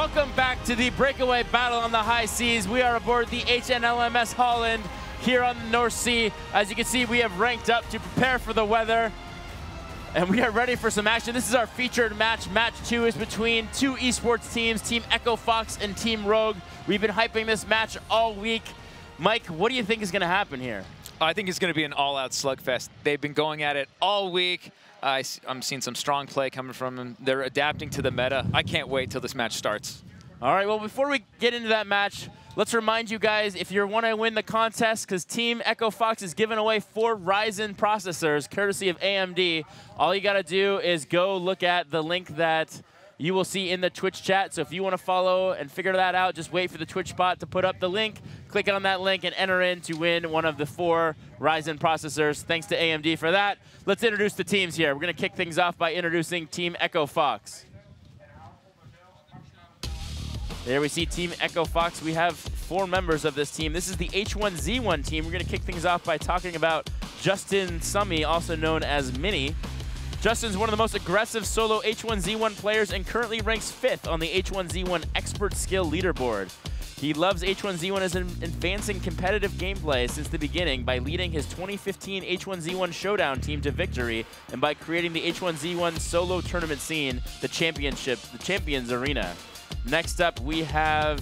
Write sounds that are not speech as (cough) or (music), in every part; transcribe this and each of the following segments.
Welcome back to the breakaway battle on the high seas. We are aboard the HNLMS Holland here on the North Sea. As you can see, we have ranked up to prepare for the weather. And we are ready for some action. This is our featured match. Match two is between two esports teams, Team Echo Fox and Team Rogue. We've been hyping this match all week. Mike, what do you think is going to happen here? I think it's going to be an all-out slugfest. They've been going at it all week. I, am seeing some strong play coming from them. They're adapting to the meta. I can't wait till this match starts. All right, well, before we get into that match, let's remind you guys, if you want to win the contest, because Team Echo Fox is giving away four Ryzen processors, courtesy of AMD, all you got to do is go look at the link that you will see in the Twitch chat. So if you want to follow and figure that out, just wait for the Twitch bot to put up the link. Click on that link and enter in to win one of the four Ryzen processors. Thanks to AMD for that. Let's introduce the teams here. We're going to kick things off by introducing Team Echo Fox. There we see Team Echo Fox. We have four members of this team. This is the H1Z1 team. We're going to kick things off by talking about Justin Summy, also known as Mini. Justin's one of the most aggressive solo H1Z1 players and currently ranks fifth on the H1Z1 Expert Skill Leaderboard. He loves H1Z1 as an advancing competitive gameplay since the beginning by leading his 2015 H1Z1 Showdown team to victory and by creating the H1Z1 solo tournament scene, the championship, the Champions Arena. Next up, we have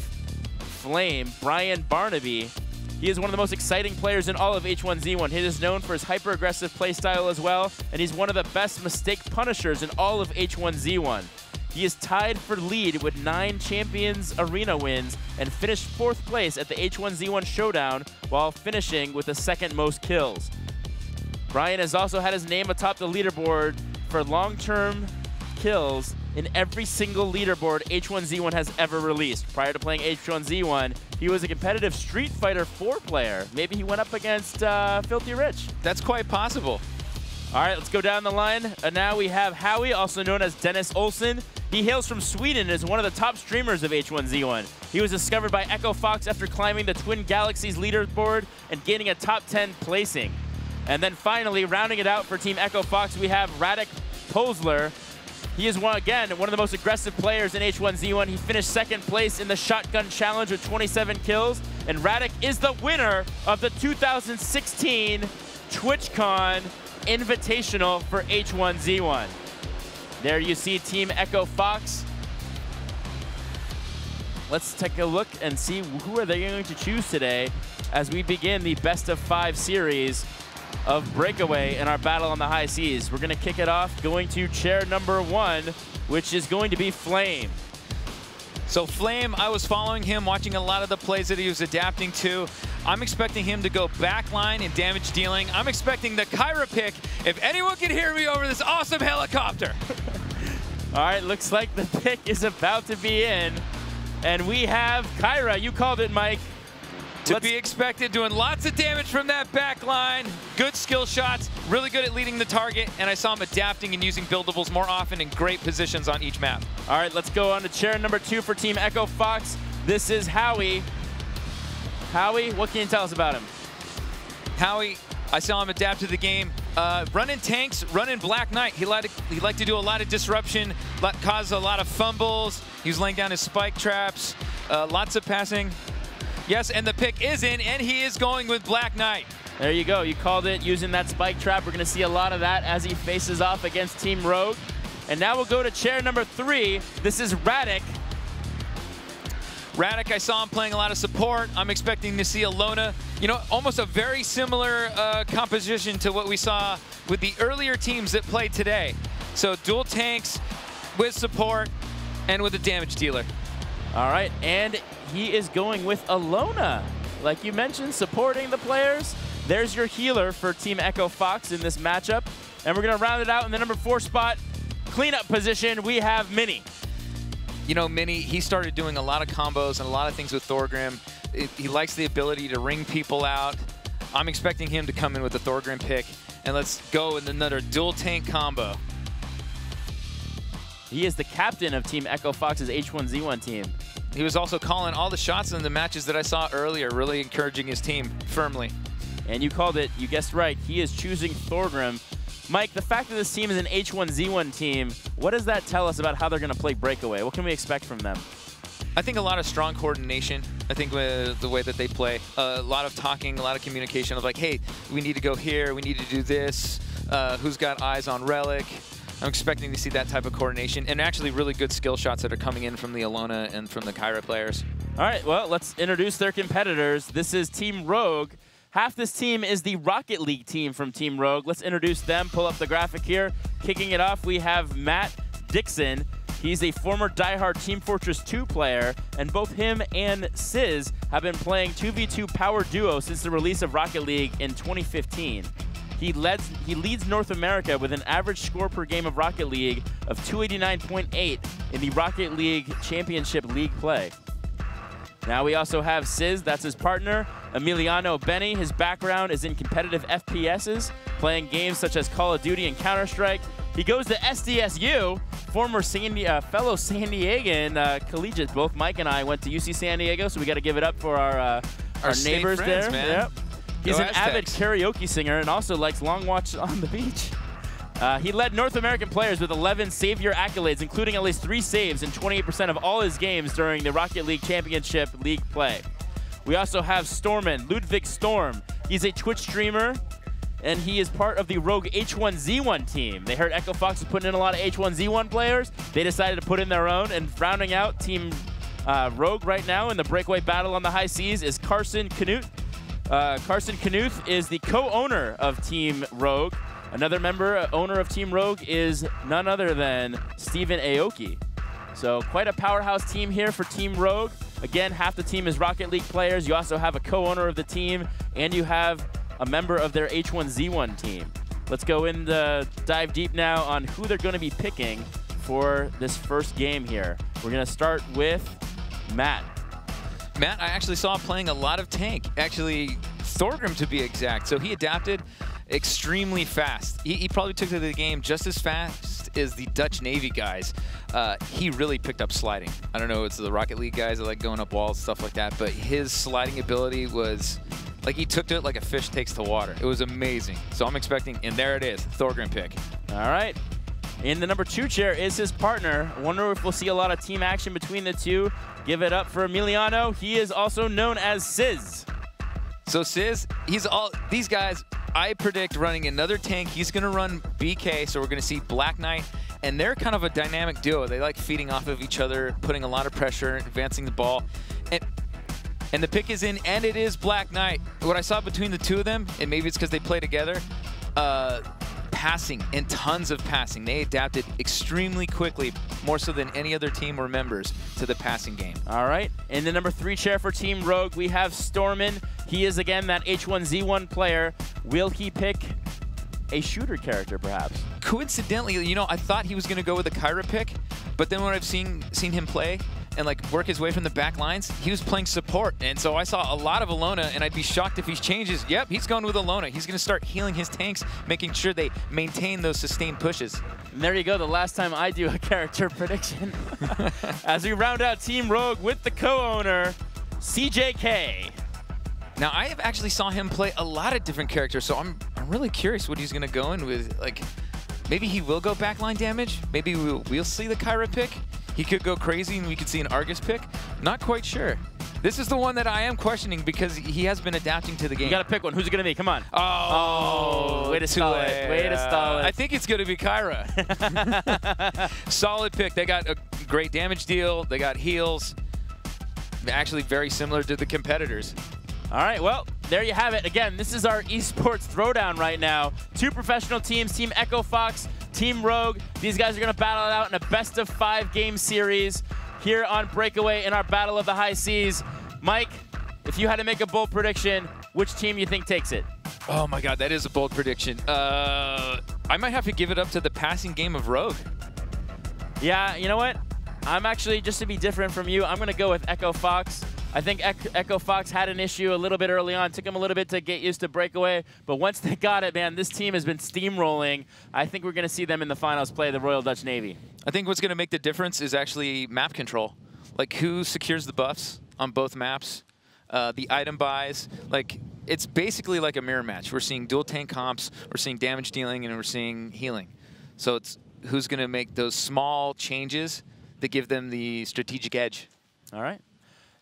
Flame, Brian Barnaby, he is one of the most exciting players in all of H1Z1. He is known for his hyper-aggressive playstyle as well, and he's one of the best mistake punishers in all of H1Z1. He is tied for lead with nine Champions Arena wins and finished fourth place at the H1Z1 Showdown while finishing with the second most kills. Brian has also had his name atop the leaderboard for long-term kills in every single leaderboard H1Z1 has ever released. Prior to playing H1Z1, he was a competitive Street Fighter 4 player. Maybe he went up against uh, Filthy Rich. That's quite possible. All right, let's go down the line. And now we have Howie, also known as Dennis Olsen. He hails from Sweden and is one of the top streamers of H1Z1. He was discovered by Echo Fox after climbing the Twin Galaxies leaderboard and gaining a top 10 placing. And then finally, rounding it out for Team Echo Fox, we have Radek Posler, he is, one again, one of the most aggressive players in H1Z1. He finished second place in the Shotgun Challenge with 27 kills. And Radek is the winner of the 2016 TwitchCon Invitational for H1Z1. There you see Team Echo Fox. Let's take a look and see who are they going to choose today as we begin the best of five series of Breakaway in our battle on the high seas. We're going to kick it off going to chair number one, which is going to be Flame. So Flame, I was following him, watching a lot of the plays that he was adapting to. I'm expecting him to go backline in damage dealing. I'm expecting the Kyra pick, if anyone can hear me over this awesome helicopter. (laughs) All right, looks like the pick is about to be in. And we have Kyra, you called it, Mike to Let's be expected, doing lots of damage from that back line. Good skill shots, really good at leading the target, and I saw him adapting and using buildables more often in great positions on each map. All right, let's go on to chair number two for Team Echo Fox. This is Howie. Howie, what can you tell us about him? Howie, I saw him adapt to the game. Uh, running tanks, running Black Knight. He liked, to, he liked to do a lot of disruption, cause a lot of fumbles. He was laying down his spike traps, uh, lots of passing. Yes, and the pick is in, and he is going with Black Knight. There you go. You called it using that spike trap. We're going to see a lot of that as he faces off against Team Rogue. And now we'll go to chair number three. This is Radek. Radek, I saw him playing a lot of support. I'm expecting to see Alona. You know, almost a very similar uh, composition to what we saw with the earlier teams that played today. So dual tanks with support and with a damage dealer. All right, and he is going with Alona. Like you mentioned, supporting the players. There's your healer for Team Echo Fox in this matchup. And we're going to round it out in the number four spot, cleanup position, we have Mini. You know, Mini, he started doing a lot of combos and a lot of things with Thorgrim. It, he likes the ability to ring people out. I'm expecting him to come in with the Thorgrim pick. And let's go with another dual tank combo. He is the captain of Team Echo Fox's H1Z1 team. He was also calling all the shots in the matches that I saw earlier, really encouraging his team firmly. And you called it, you guessed right. He is choosing Thorgrim. Mike, the fact that this team is an H1Z1 team, what does that tell us about how they're going to play Breakaway? What can we expect from them? I think a lot of strong coordination. I think with the way that they play, uh, a lot of talking, a lot of communication of like, hey, we need to go here, we need to do this. Uh, who's got eyes on Relic? I'm expecting to see that type of coordination and actually really good skill shots that are coming in from the Alona and from the Kyra players. All right, well, let's introduce their competitors. This is Team Rogue. Half this team is the Rocket League team from Team Rogue. Let's introduce them, pull up the graphic here. Kicking it off, we have Matt Dixon. He's a former diehard Team Fortress 2 player, and both him and Sizz have been playing 2v2 power duo since the release of Rocket League in 2015. He leads, he leads North America with an average score per game of Rocket League of 289.8 in the Rocket League Championship League play. Now we also have Sizz, that's his partner, Emiliano Benny. His background is in competitive FPSs, playing games such as Call of Duty and Counter-Strike. He goes to SDSU, former San, uh, fellow San Diegan uh, collegiate. Both Mike and I went to UC San Diego, so we got to give it up for our uh, our, Our neighbors friends, there. man. Yep. He's Go an avid karaoke singer and also likes long watch on the beach. Uh, he led North American players with 11 savior accolades, including at least three saves in 28% of all his games during the Rocket League Championship League play. We also have Stormin, Ludwig Storm. He's a Twitch streamer, and he is part of the Rogue H1Z1 team. They heard Echo Fox was putting in a lot of H1Z1 players. They decided to put in their own, and rounding out Team uh, Rogue right now in the breakaway battle on the high seas is Carson Canute. Uh, Carson Knuth is the co-owner of Team Rogue. Another member, uh, owner of Team Rogue, is none other than Stephen Aoki. So quite a powerhouse team here for Team Rogue. Again, half the team is Rocket League players. You also have a co-owner of the team, and you have a member of their H1Z1 team. Let's go in the dive deep now on who they're going to be picking for this first game here. We're going to start with Matt. Matt, I actually saw playing a lot of tank. Actually, Thorgrim to be exact. So he adapted extremely fast. He, he probably took to the game just as fast as the Dutch Navy guys. Uh, he really picked up sliding. I don't know, it's the Rocket League guys that like going up walls, stuff like that, but his sliding ability was like he took to it like a fish takes to water. It was amazing. So I'm expecting, and there it is, Thorgrim pick. All right. In the number two chair is his partner. Wonder if we'll see a lot of team action between the two. Give it up for Emiliano. He is also known as Sizz. So Sizz, he's all these guys. I predict running another tank. He's going to run BK, so we're going to see Black Knight, and they're kind of a dynamic duo. They like feeding off of each other, putting a lot of pressure, advancing the ball, and and the pick is in, and it is Black Knight. What I saw between the two of them, and maybe it's because they play together, uh, passing and tons of passing. They adapted extremely quickly, more so than any other team or members, to the passing game. All right. In the number three chair for Team Rogue, we have Stormin. He is, again, that H1Z1 player. Will he pick a shooter character, perhaps? coincidentally, you know, I thought he was going to go with a Kyra pick, but then when I've seen seen him play and like work his way from the back lines, he was playing support, and so I saw a lot of Alona, and I'd be shocked if he changes. Yep, he's going with Alona. He's going to start healing his tanks, making sure they maintain those sustained pushes. And there you go, the last time I do a (laughs) character prediction. (laughs) As we round out Team Rogue with the co-owner, CJK. Now, I have actually saw him play a lot of different characters, so I'm, I'm really curious what he's going to go in with. Like, maybe he will go backline damage. Maybe we'll, we'll see the Kyra pick. He could go crazy and we could see an Argus pick. Not quite sure. This is the one that I am questioning because he has been adapting to the game. You got to pick one. Who's it going to be? Come on. Oh, Oh, way to stall it. Tulare. Way to stall it. I think it's going to be Kyra. (laughs) Solid pick. They got a great damage deal. They got heals. Actually, very similar to the competitors. All right, well, there you have it. Again, this is our esports throwdown right now. Two professional teams, Team Echo Fox, Team Rogue. These guys are going to battle it out in a best of five game series here on Breakaway in our Battle of the High Seas. Mike, if you had to make a bold prediction, which team you think takes it? Oh my God, that is a bold prediction. Uh, I might have to give it up to the passing game of Rogue. Yeah, you know what? I'm actually, just to be different from you, I'm going to go with Echo Fox. I think Echo Fox had an issue a little bit early on. took them a little bit to get used to breakaway. But once they (laughs) got it, man, this team has been steamrolling. I think we're going to see them in the finals play the Royal Dutch Navy. I think what's going to make the difference is actually map control. Like who secures the buffs on both maps, uh, the item buys. Like it's basically like a mirror match. We're seeing dual tank comps, we're seeing damage dealing, and we're seeing healing. So it's who's going to make those small changes that give them the strategic edge. All right.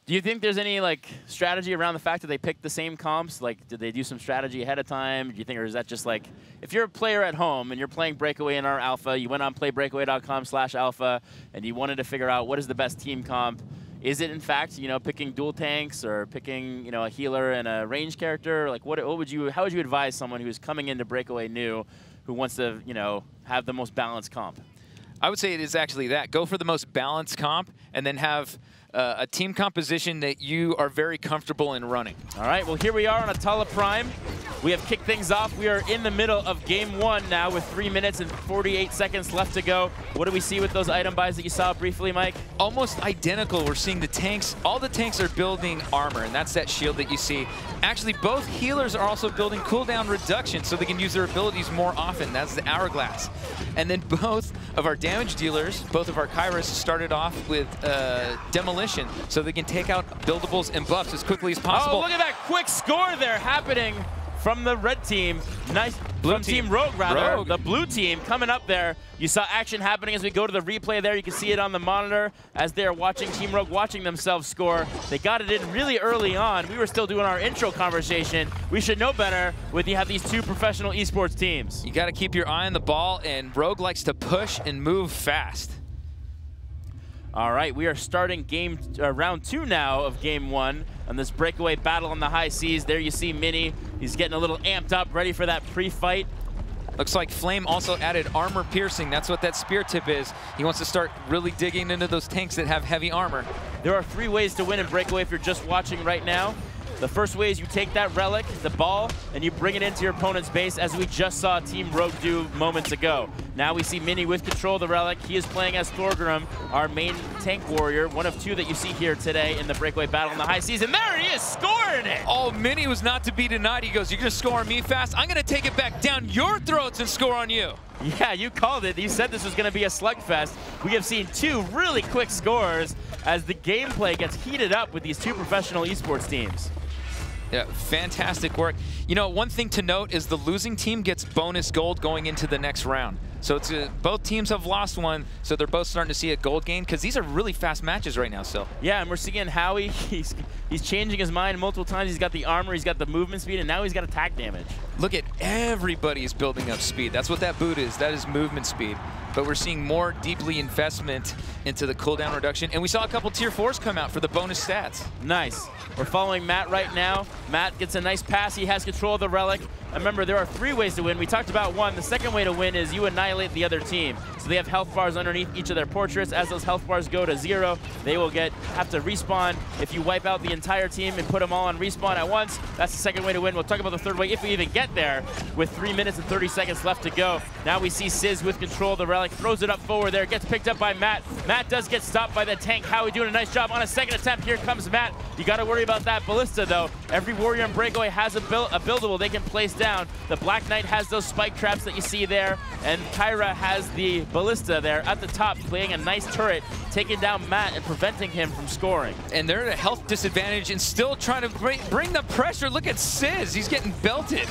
Do you think there's any like strategy around the fact that they picked the same comps? Like, did they do some strategy ahead of time? Do you think, or is that just like, if you're a player at home and you're playing Breakaway in our alpha, you went on playbreakaway.com/alpha, and you wanted to figure out what is the best team comp? Is it in fact, you know, picking dual tanks or picking, you know, a healer and a range character? Like, what, what would you, how would you advise someone who's coming into Breakaway new, who wants to, you know, have the most balanced comp? I would say it is actually that. Go for the most balanced comp and then have uh, a team composition that you are very comfortable in running. All right, well, here we are on Atala Prime. We have kicked things off. We are in the middle of game one now with three minutes and 48 seconds left to go. What do we see with those item buys that you saw briefly, Mike? Almost identical. We're seeing the tanks. All the tanks are building armor, and that's that shield that you see. Actually, both healers are also building cooldown reduction so they can use their abilities more often. That's the Hourglass. And then both of our damage dealers, both of our Kyras started off with uh, Demolition so they can take out buildables and buffs as quickly as oh, possible. Oh, look at that quick score there happening from the red team. Nice. Blue from team. team Rogue, rather. Rogue. The blue team coming up there. You saw action happening as we go to the replay there. You can see it on the monitor as they're watching Team Rogue watching themselves score. They got it in really early on. We were still doing our intro conversation. We should know better when you have these two professional esports teams. You got to keep your eye on the ball, and Rogue likes to push and move fast. All right, we are starting game uh, round two now of game one on this breakaway battle on the high seas. There you see Mini. He's getting a little amped up, ready for that pre-fight. Looks like Flame also added armor piercing. That's what that spear tip is. He wants to start really digging into those tanks that have heavy armor. There are three ways to win in breakaway if you're just watching right now. The first way is you take that relic, the ball, and you bring it into your opponent's base, as we just saw Team Rogue do moments ago. Now we see Mini with control of the relic. He is playing as Thorgrim, our main tank warrior, one of two that you see here today in the breakaway battle in the high season. There he is, scoring it! Oh, Mini was not to be denied. He goes, you're going to score on me fast? I'm going to take it back down your throats and score on you. Yeah, you called it. You said this was going to be a slugfest. We have seen two really quick scores as the gameplay gets heated up with these two professional esports teams. Yeah, fantastic work. You know, one thing to note is the losing team gets bonus gold going into the next round. So it's a, both teams have lost one, so they're both starting to see a gold gain because these are really fast matches right now still. Yeah, and we're seeing Howie, (laughs) he's, he's changing his mind multiple times. He's got the armor, he's got the movement speed, and now he's got attack damage. Look at everybody's building up speed. That's what that boot is. That is movement speed but we're seeing more deeply investment into the cooldown reduction. And we saw a couple tier fours come out for the bonus stats. Nice. We're following Matt right now. Matt gets a nice pass. He has control of the relic. Remember, there are three ways to win. We talked about one. The second way to win is you annihilate the other team. So they have health bars underneath each of their portraits. As those health bars go to zero, they will get have to respawn. If you wipe out the entire team and put them all on respawn at once, that's the second way to win. We'll talk about the third way if we even get there with three minutes and 30 seconds left to go. Now we see Sizz with control of the relic, throws it up forward there, gets picked up by Matt. Matt does get stopped by the tank. Howie doing a nice job on a second attempt. Here comes Matt. You got to worry about that ballista though. Every warrior and breakaway has a, a buildable they can place down. The Black Knight has those spike traps that you see there, and Kyra has the Ballista there at the top, playing a nice turret, taking down Matt and preventing him from scoring. And they're at a health disadvantage and still trying to bring, bring the pressure. Look at Sizz, he's getting belted.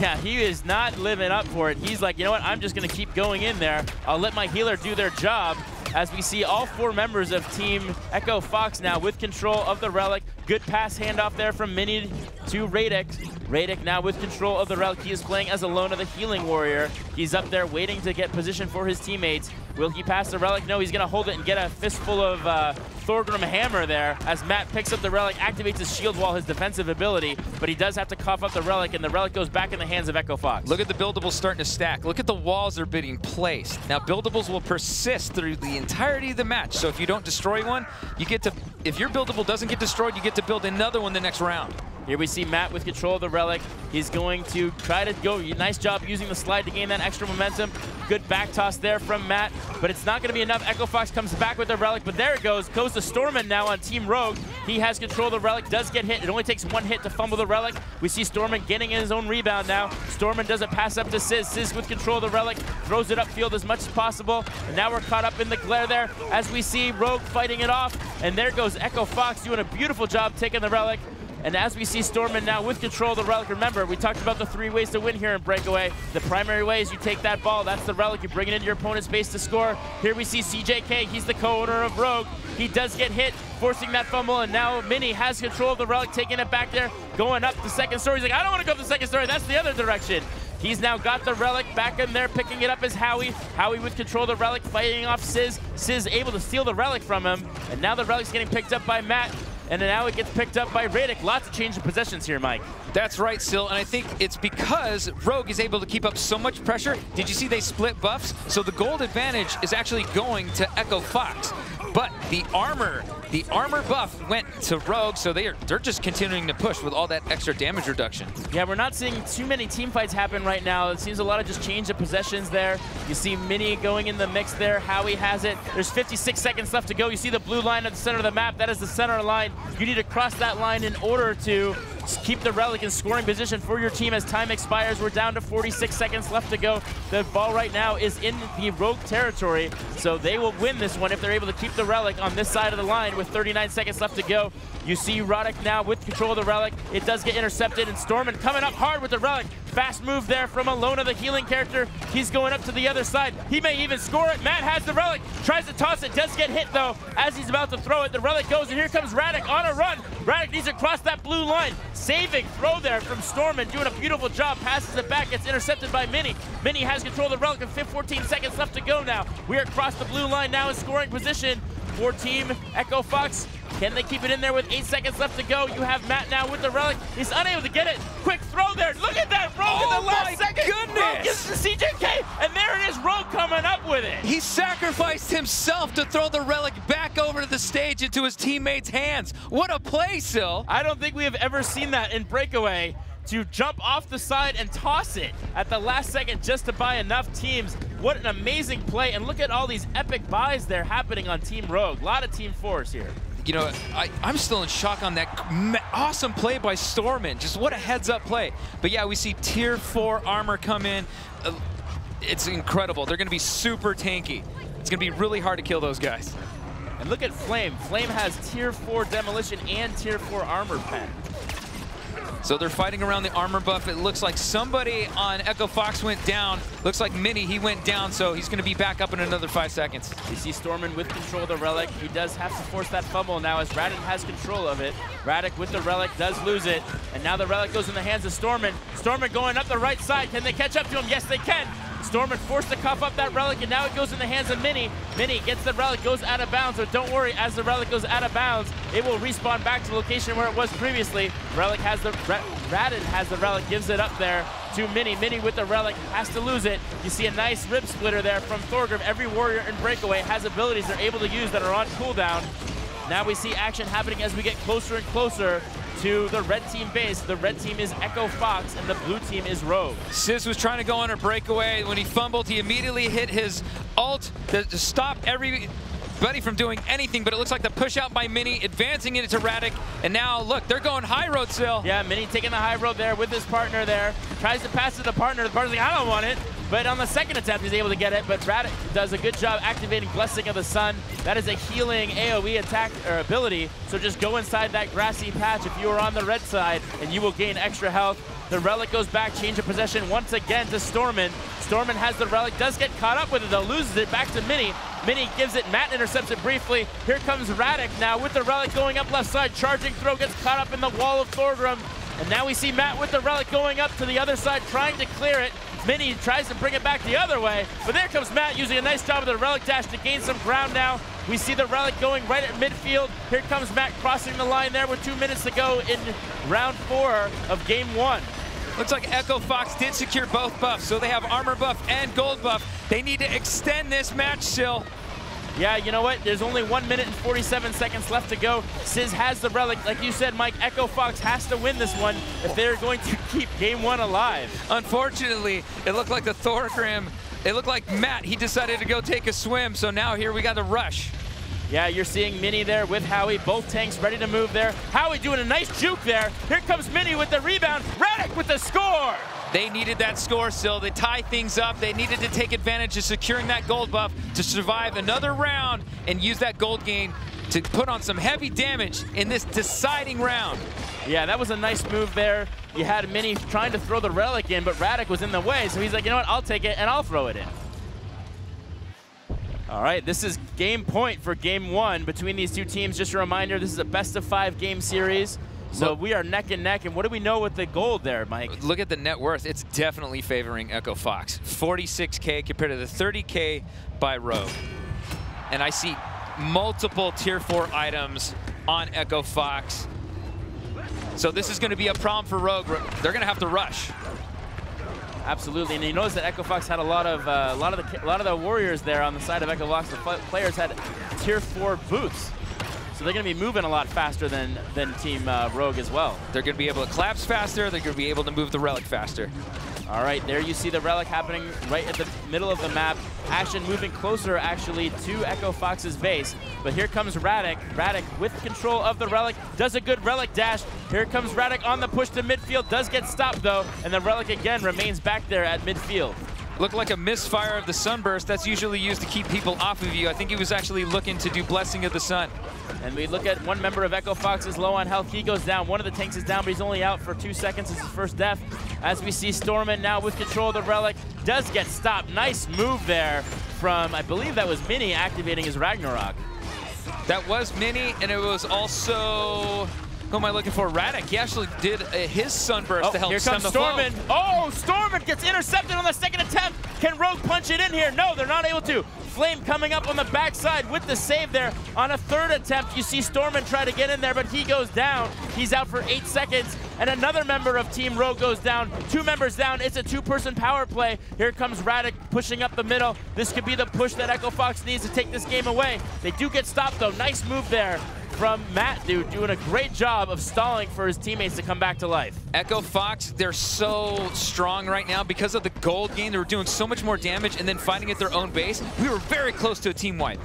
Yeah, he is not living up for it. He's like, you know what, I'm just going to keep going in there. I'll let my healer do their job as we see all four members of Team Echo Fox now with control of the Relic. Good pass handoff there from Mini to Radek. Radek now with control of the Relic. He is playing as Alona, the Healing Warrior. He's up there waiting to get position for his teammates. Will he pass the Relic? No, he's going to hold it and get a fistful of uh, Thorgrim Hammer there as Matt picks up the Relic, activates his shield wall, his defensive ability, but he does have to cough up the Relic, and the Relic goes back in the hands of Echo Fox. Look at the buildables starting to stack. Look at the walls they're being placed. Now, buildables will persist through the entirety of the match, so if you don't destroy one, you get to, if your buildable doesn't get destroyed, you get to build another one the next round. Here we see Matt with control of the Relic. He's going to try to go, nice job using the slide to gain that extra momentum. Good back toss there from Matt, but it's not going to be enough. Echo Fox comes back with the Relic, but there it goes. Goes to Stormin now on Team Rogue. He has control of the Relic, does get hit. It only takes one hit to fumble the Relic. We see Stormin getting in his own rebound now. Stormin doesn't pass up to Sizz. Sizz with control of the Relic, throws it upfield as much as possible. And now we're caught up in the glare there as we see Rogue fighting it off. And there goes Echo Fox doing a beautiful job taking the Relic And as we see Stormin now with control of the Relic, remember, we talked about the three ways to win here in Breakaway. The primary way is you take that ball, that's the Relic, you bring it into your opponent's base to score. Here we see CJK, he's the co-owner of Rogue. He does get hit, forcing that fumble, and now Mini has control of the Relic, taking it back there, going up the second story. He's like, I don't want to go up the second story, that's the other direction. He's now got the Relic back in there, picking it up as Howie. Howie with control of the Relic, fighting off Sizz. Sizz able to steal the Relic from him, and now the Relic's getting picked up by Matt and now it gets picked up by Radek. Lots of change of possessions here, Mike. That's right, Sil, and I think it's because Rogue is able to keep up so much pressure. Did you see they split buffs? So the gold advantage is actually going to Echo Fox. But the armor, the armor buff went to Rogue, so they are they're just continuing to push with all that extra damage reduction. Yeah, we're not seeing too many team fights happen right now. It seems a lot of just change of possessions there. You see Mini going in the mix there. Howie has it. There's 56 seconds left to go. You see the blue line at the center of the map. That is the center line. You need to cross that line in order to keep the relic in scoring position for your team as time expires. We're down to 46 seconds left to go. The ball right now is in the Rogue territory, so they will win this one if they're able to keep the relic on this side of the line with 39 seconds left to go. You see Radek now with control of the relic. It does get intercepted, and Stormin coming up hard with the relic. Fast move there from Alona, the healing character. He's going up to the other side. He may even score it. Matt has the relic, tries to toss it, does get hit though. As he's about to throw it, the relic goes, and here comes Radek on a run. Radek needs to cross that blue line. Saving throw there from Stormin, doing a beautiful job. Passes it back, gets intercepted by Mini. Mini has control of the relic, and 14 seconds left to go now. We are across the blue line now in scoring position for Team Echo Fox. Can they keep it in there with eight seconds left to go? You have Matt now with the relic. He's unable to get it. Quick throw there. Look at that. Rogue oh in the oh last second. Goodness. Rogue gets the CJK, and there it is. Rogue coming up with it. He sacrificed himself to throw the relic back over to the stage into his teammates' hands. What a play, Sil. I don't think we have ever seen that in Breakaway to jump off the side and toss it at the last second just to buy enough teams. What an amazing play. And look at all these epic buys there happening on Team Rogue. A lot of Team Force here you know, I, am still in shock on that awesome play by Stormin. Just what a heads-up play. But yeah, we see Tier 4 armor come in. Uh, it's incredible. They're going to be super tanky. It's going to be really hard to kill those guys. And look at Flame. Flame has Tier 4 Demolition and Tier 4 Armor Pen. So they're fighting around the armor buff. It looks like somebody on Echo Fox went down. Looks like Mini, he went down, so he's going to be back up in another five seconds. You see Stormin with control of the Relic. He does have to force that fumble now as Radin has control of it. Radek with the Relic does lose it, and now the Relic goes in the hands of Stormin. Stormin going up the right side. Can they catch up to him? Yes, they can. Stormin forced to cough up that relic, and now it goes in the hands of Mini. Mini gets the relic, goes out of bounds, but don't worry, as the relic goes out of bounds, it will respawn back to the location where it was previously. Relic has the, Radin has the relic, gives it up there to Mini. Mini with the relic, has to lose it. You see a nice rib splitter there from Thorgrim. Every warrior in Breakaway has abilities they're able to use that are on cooldown. Now we see action happening as we get closer and closer to the red team base. The red team is Echo Fox, and the blue team is Rogue. Sizz was trying to go on a breakaway. When he fumbled, he immediately hit his ult to, to stop every Buddy from doing anything, but it looks like the push out by Mini, advancing into Radek, and now, look, they're going high road still. Yeah, Mini taking the high road there with his partner there. Tries to pass to the partner. The partner's like, I don't want it. But on the second attempt, he's able to get it. But Radek does a good job activating Blessing of the Sun. That is a healing AoE attack or ability. So just go inside that grassy patch if you are on the red side, and you will gain extra health. The Relic goes back, change of possession once again to Stormin. Stormin has the Relic, does get caught up with it, though, loses it back to Mini. Mini gives it, Matt intercepts it briefly. Here comes Radek now with the Relic going up left side, charging throw, gets caught up in the wall of Thorgrim. And now we see Matt with the Relic going up to the other side, trying to clear it. Mini tries to bring it back the other way, but there comes Matt using a nice job of the Relic Dash to gain some ground now. We see the Relic going right at midfield. Here comes Matt crossing the line there with two minutes to go in round four of game one. Looks like Echo Fox did secure both buffs, so they have armor buff and gold buff. They need to extend this match still. Yeah, you know what? There's only one minute and 47 seconds left to go. Sizz has the relic. Like you said, Mike, Echo Fox has to win this one if they're going to (laughs) keep game one alive. Unfortunately, it looked like the Thorgrim, it looked like Matt, he decided to go take a swim, so now here we got the rush. Yeah, you're seeing Mini there with Howie. Both tanks ready to move there. Howie doing a nice juke there. Here comes Mini with the rebound. Radek with the score. They needed that score still They tie things up. They needed to take advantage of securing that gold buff to survive another round and use that gold gain to put on some heavy damage in this deciding round. Yeah, that was a nice move there. You had Mini trying to throw the relic in, but Radek was in the way, so he's like, you know what, I'll take it and I'll throw it in. All right, this is game point for game one between these two teams. Just a reminder, this is a best of five game series. So Look, we are neck and neck. And what do we know with the gold there, Mike? Look at the net worth. It's definitely favoring Echo Fox. 46K compared to the 30K by Rogue. And I see multiple tier four items on Echo Fox. So this is going to be a problem for Rogue. They're going to have to rush. Absolutely, and you notice that Echo Fox had a lot of uh, a lot of the a lot of the warriors there on the side of Echo Fox. The players had tier four boots, so they're going to be moving a lot faster than than Team uh, Rogue as well. They're going to be able to collapse faster. They're going to be able to move the relic faster. All right, there you see the relic happening right at the middle of the map. Ashen moving closer, actually, to Echo Fox's base. But here comes Radek. Radek with control of the relic, does a good relic dash. Here comes Radek on the push to midfield, does get stopped, though, and the relic again remains back there at midfield. Looked like a misfire of the sunburst. That's usually used to keep people off of you. I think he was actually looking to do Blessing of the Sun. And we look at one member of Echo Fox is low on health. He goes down. One of the tanks is down, but he's only out for two seconds. It's his first death. As we see Stormin now with control of the Relic, does get stopped. Nice move there from, I believe that was Mini activating his Ragnarok. That was Mini, and it was also who am I looking for? Radek. He actually did uh, his sunburst oh, to help here comes Stormin. Oh, Stormin gets intercepted on the second attempt. Can Rogue punch it in here? No, they're not able to. Flame coming up on the backside with the save there. On a third attempt, you see Stormin try to get in there, but he goes down. He's out for eight seconds, and another member of Team Rogue goes down. Two members down. It's a two-person power play. Here comes Radek pushing up the middle. This could be the push that Echo Fox needs to take this game away. They do get stopped, though. Nice move there from Matt, dude, doing a great job of stalling for his teammates to come back to life. Echo Fox, they're so strong right now because of the gold game. They were doing so much more damage and then fighting at their own base. We were very close to a team wipe.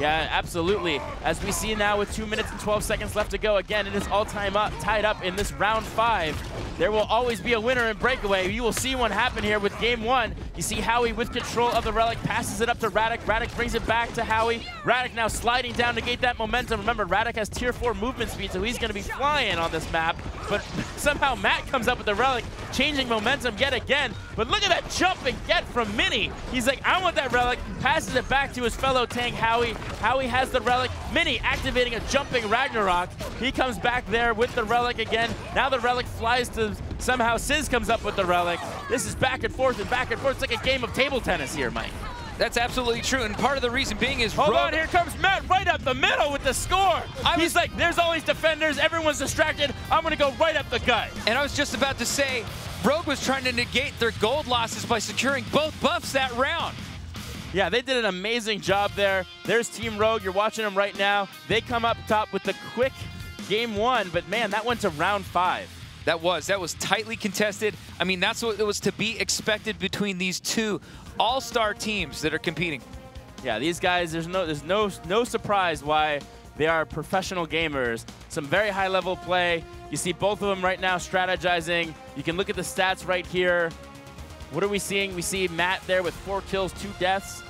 Yeah, absolutely. As we see now with 2 minutes and 12 seconds left to go, again, it is all time up, tied up in this round 5. There will always be a winner in breakaway. You will see one happen here with game 1. You see Howie with control of the relic, passes it up to Radek. Radek brings it back to Howie. Radek now sliding down to gate that momentum. Remember, Radek has tier 4 movement speed, so he's going to be flying on this map. But (laughs) somehow Matt comes up with the relic, changing momentum yet again. But look at that jump and get from Mini. He's like, I want that relic, passes it back to his fellow tank, Howie. Howie has the relic. Mini activating a jumping Ragnarok. He comes back there with the relic again. Now the relic flies to somehow Sizz comes up with the relic. This is back and forth and back and forth. It's like a game of table tennis here, Mike. That's absolutely true, and part of the reason being is Hold Rogue on, here comes Matt right up the middle with the score. I He's like, there's always defenders, everyone's distracted, I'm gonna go right up the gut. And I was just about to say, Rogue was trying to negate their gold losses by securing both buffs that round. Yeah, they did an amazing job there. There's Team Rogue. You're watching them right now. They come up top with the quick game one, but man, that went to round five. That was. That was tightly contested. I mean, that's what it was to be expected between these two all-star teams that are competing. Yeah, these guys, there's no, there's no, no surprise why they are professional gamers. Some very high-level play. You see both of them right now strategizing. You can look at the stats right here. What are we seeing? We see Matt there with four kills, two deaths.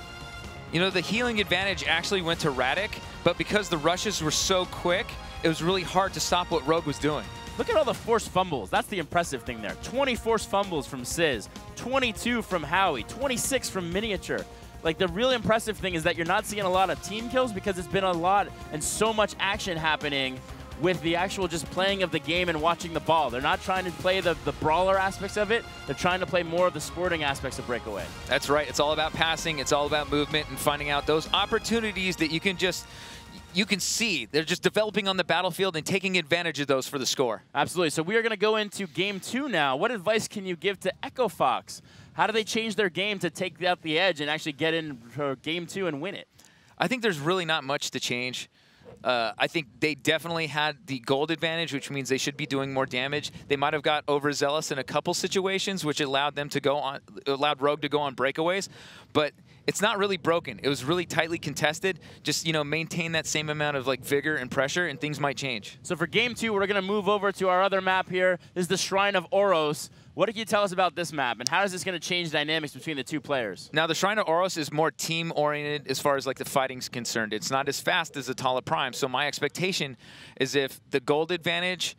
You know, the healing advantage actually went to Radek, but because the rushes were so quick, it was really hard to stop what Rogue was doing. Look at all the forced fumbles. That's the impressive thing there. 20 forced fumbles from Sizz, 22 from Howie, 26 from Miniature. Like the really impressive thing is that you're not seeing a lot of team kills because it's been a lot and so much action happening with the actual just playing of the game and watching the ball. They're not trying to play the, the brawler aspects of it. They're trying to play more of the sporting aspects of Breakaway. That's right. It's all about passing. It's all about movement and finding out those opportunities that you can just you can see they're just developing on the battlefield and taking advantage of those for the score. Absolutely. So we are going to go into game two now. What advice can you give to Echo Fox? How do they change their game to take out the edge and actually get into game two and win it? I think there's really not much to change. Uh, I think they definitely had the gold advantage, which means they should be doing more damage. They might have got overzealous in a couple situations, which allowed them to go on, allowed Rogue to go on breakaways. But it's not really broken. It was really tightly contested. Just, you know, maintain that same amount of like vigor and pressure and things might change. So for game two, we're going to move over to our other map here. This is the Shrine of Oros. What can you tell us about this map, and how is this going to change dynamics between the two players? Now, the Shrine of Oros is more team-oriented as far as like the fighting's concerned. It's not as fast as the Atala Prime, so my expectation is if the gold advantage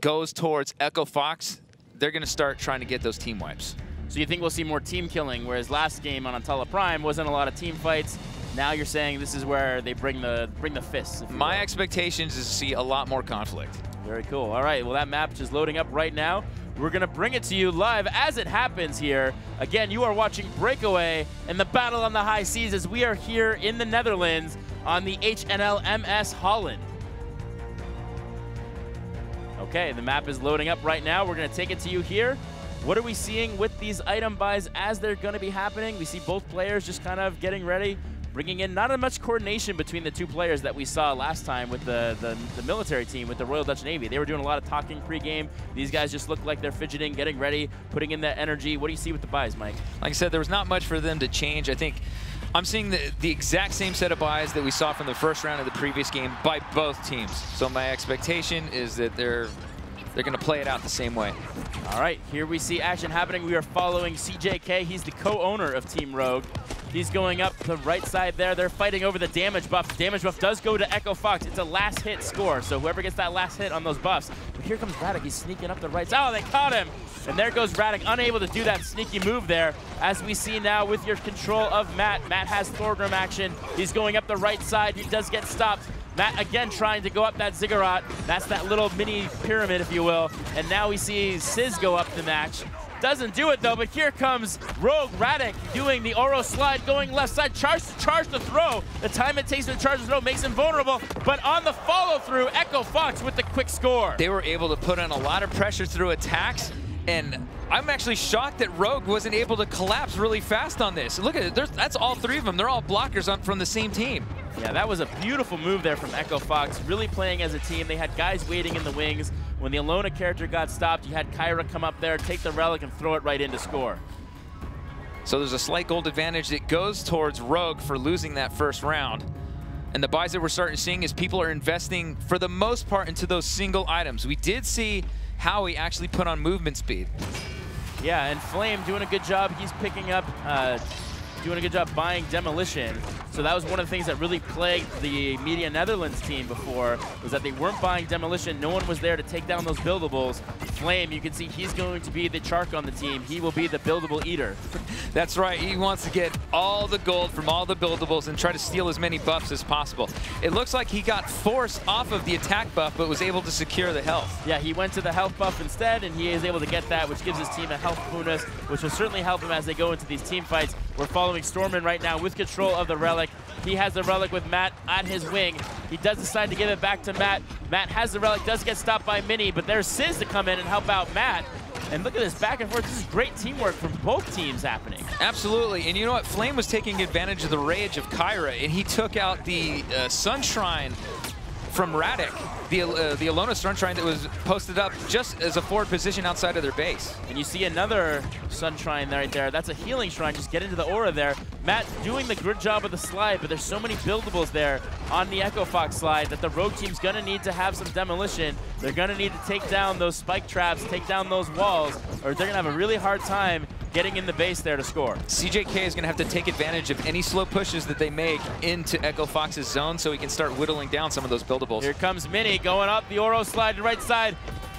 goes towards Echo Fox, they're going to start trying to get those team wipes. So you think we'll see more team killing, whereas last game on Atala Prime wasn't a lot of team fights. Now you're saying this is where they bring the bring the fists. My will. expectations is to see a lot more conflict. Very cool. All right, well that map is loading up right now. We're going to bring it to you live as it happens here. Again, you are watching Breakaway and the battle on the high seas as we are here in the Netherlands on the HNLMS Holland. Okay, the map is loading up right now. We're going to take it to you here. What are we seeing with these item buys as they're going to be happening? We see both players just kind of getting ready, bringing in not as much coordination between the two players that we saw last time with the, the, the, military team, with the Royal Dutch Navy. They were doing a lot of talking pregame. These guys just look like they're fidgeting, getting ready, putting in that energy. What do you see with the buys, Mike? Like I said, there was not much for them to change. I think I'm seeing the, the exact same set of buys that we saw from the first round of the previous game by both teams. So my expectation is that they're they're going to play it out the same way. All right, here we see action happening. We are following CJK. He's the co-owner of Team Rogue. He's going up the right side there. They're fighting over the damage buff. Damage buff does go to Echo Fox. It's a last hit score, so whoever gets that last hit on those buffs. But here comes Radek. He's sneaking up the right side. Oh, they caught him. And there goes Radek, unable to do that sneaky move there. As we see now with your control of Matt. Matt has Thorgrim action. He's going up the right side. He does get stopped. Matt again trying to go up that ziggurat. That's that little mini pyramid, if you will. And now we see Sizz go up the match. Doesn't do it though, but here comes Rogue Radek doing the Oro slide, going left side, charge, charge the throw. The time it takes to charge the throw makes him vulnerable, but on the follow through, Echo Fox with the quick score. They were able to put on a lot of pressure through attacks, and I'm actually shocked that Rogue wasn't able to collapse really fast on this. Look at it, There's, that's all three of them. They're all blockers on, from the same team. Yeah, that was a beautiful move there from Echo Fox, really playing as a team. They had guys waiting in the wings. When the Alona character got stopped, you had Kyra come up there, take the relic, and throw it right into score. So there's a slight gold advantage that goes towards Rogue for losing that first round. And the buys that we're starting seeing is people are investing, for the most part, into those single items. We did see Howie actually put on movement speed. Yeah, and Flame doing a good job. He's picking up uh, doing a good job buying Demolition. So that was one of the things that really plagued the Media Netherlands team before, was that they weren't buying Demolition. No one was there to take down those buildables. Flame, you can see he's going to be the Chark on the team. He will be the buildable eater. (laughs) That's right. He wants to get all the gold from all the buildables and try to steal as many buffs as possible. It looks like he got forced off of the attack buff, but was able to secure the health. Yeah, he went to the health buff instead, and he is able to get that, which gives his team a health bonus, which will certainly help him as they go into these team fights. We're following Stormin right now with control of the Relic. He has the Relic with Matt on his wing. He does decide to give it back to Matt. Matt has the Relic, does get stopped by Mini, but there's Sizz to come in and help out Matt. And look at this back and forth. This is great teamwork from both teams happening. Absolutely. And you know what? Flame was taking advantage of the rage of Kyra, and he took out the uh, Sun Shrine from Radek, the, uh, the Alona Sun Shrine that was posted up just as a forward position outside of their base. And you see another Sun Shrine right there. That's a healing shrine. Just get into the aura there. Matt doing the good job of the slide, but there's so many buildables there on the Echo Fox slide that the Rogue team's going to need to have some demolition. They're going to need to take down those spike traps, take down those walls, or they're going to have a really hard time getting in the base there to score. CJK is going to have to take advantage of any slow pushes that they make into Echo Fox's zone so he can start whittling down some of those buildables. Here comes Mini going up the Oro slide to right side.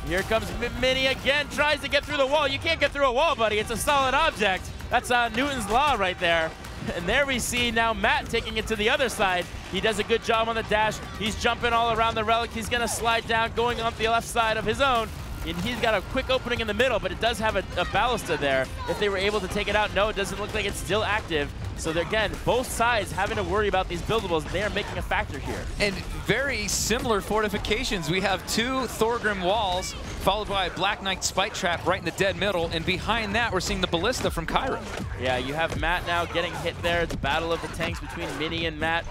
Here comes Mini again, tries to get through the wall. You can't get through a wall, buddy. It's a solid object. That's uh, Newton's Law right there. (laughs) And there we see now Matt taking it to the other side. He does a good job on the dash. He's jumping all around the relic. He's going to slide down, going up the left side of his own and he's got a quick opening in the middle, but it does have a, a ballista there. If they were able to take it out, no, it doesn't look like it's still active. So again, both sides having to worry about these buildables. They are making a factor here. And very similar fortifications. We have two Thorgrim walls, followed by a Black Knight Spike Trap right in the dead middle. And behind that, we're seeing the Ballista from Kyra. Yeah, you have Matt now getting hit there. It's a battle of the tanks between Mini and Matt.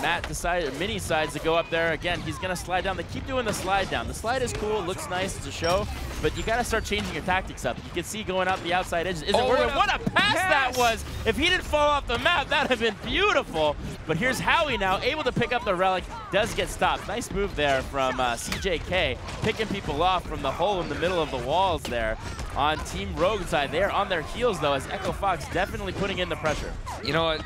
Matt decided, Mini decides to go up there. Again, he's to slide down. They keep doing the slide down. The slide is cool, looks nice, it's a show, but you got to start changing your tactics up. You can see going out the outside edges. Is oh, it worth it? What a pass, pass, that was! If he didn't fall off the map, that would have been beautiful. But here's Howie now, able to pick up the relic, does get stopped. Nice move there from uh, CJK, picking people off from the hole in the middle of the walls there on Team Rogue side. They're on their heels, though, as Echo Fox definitely putting in the pressure. You know what?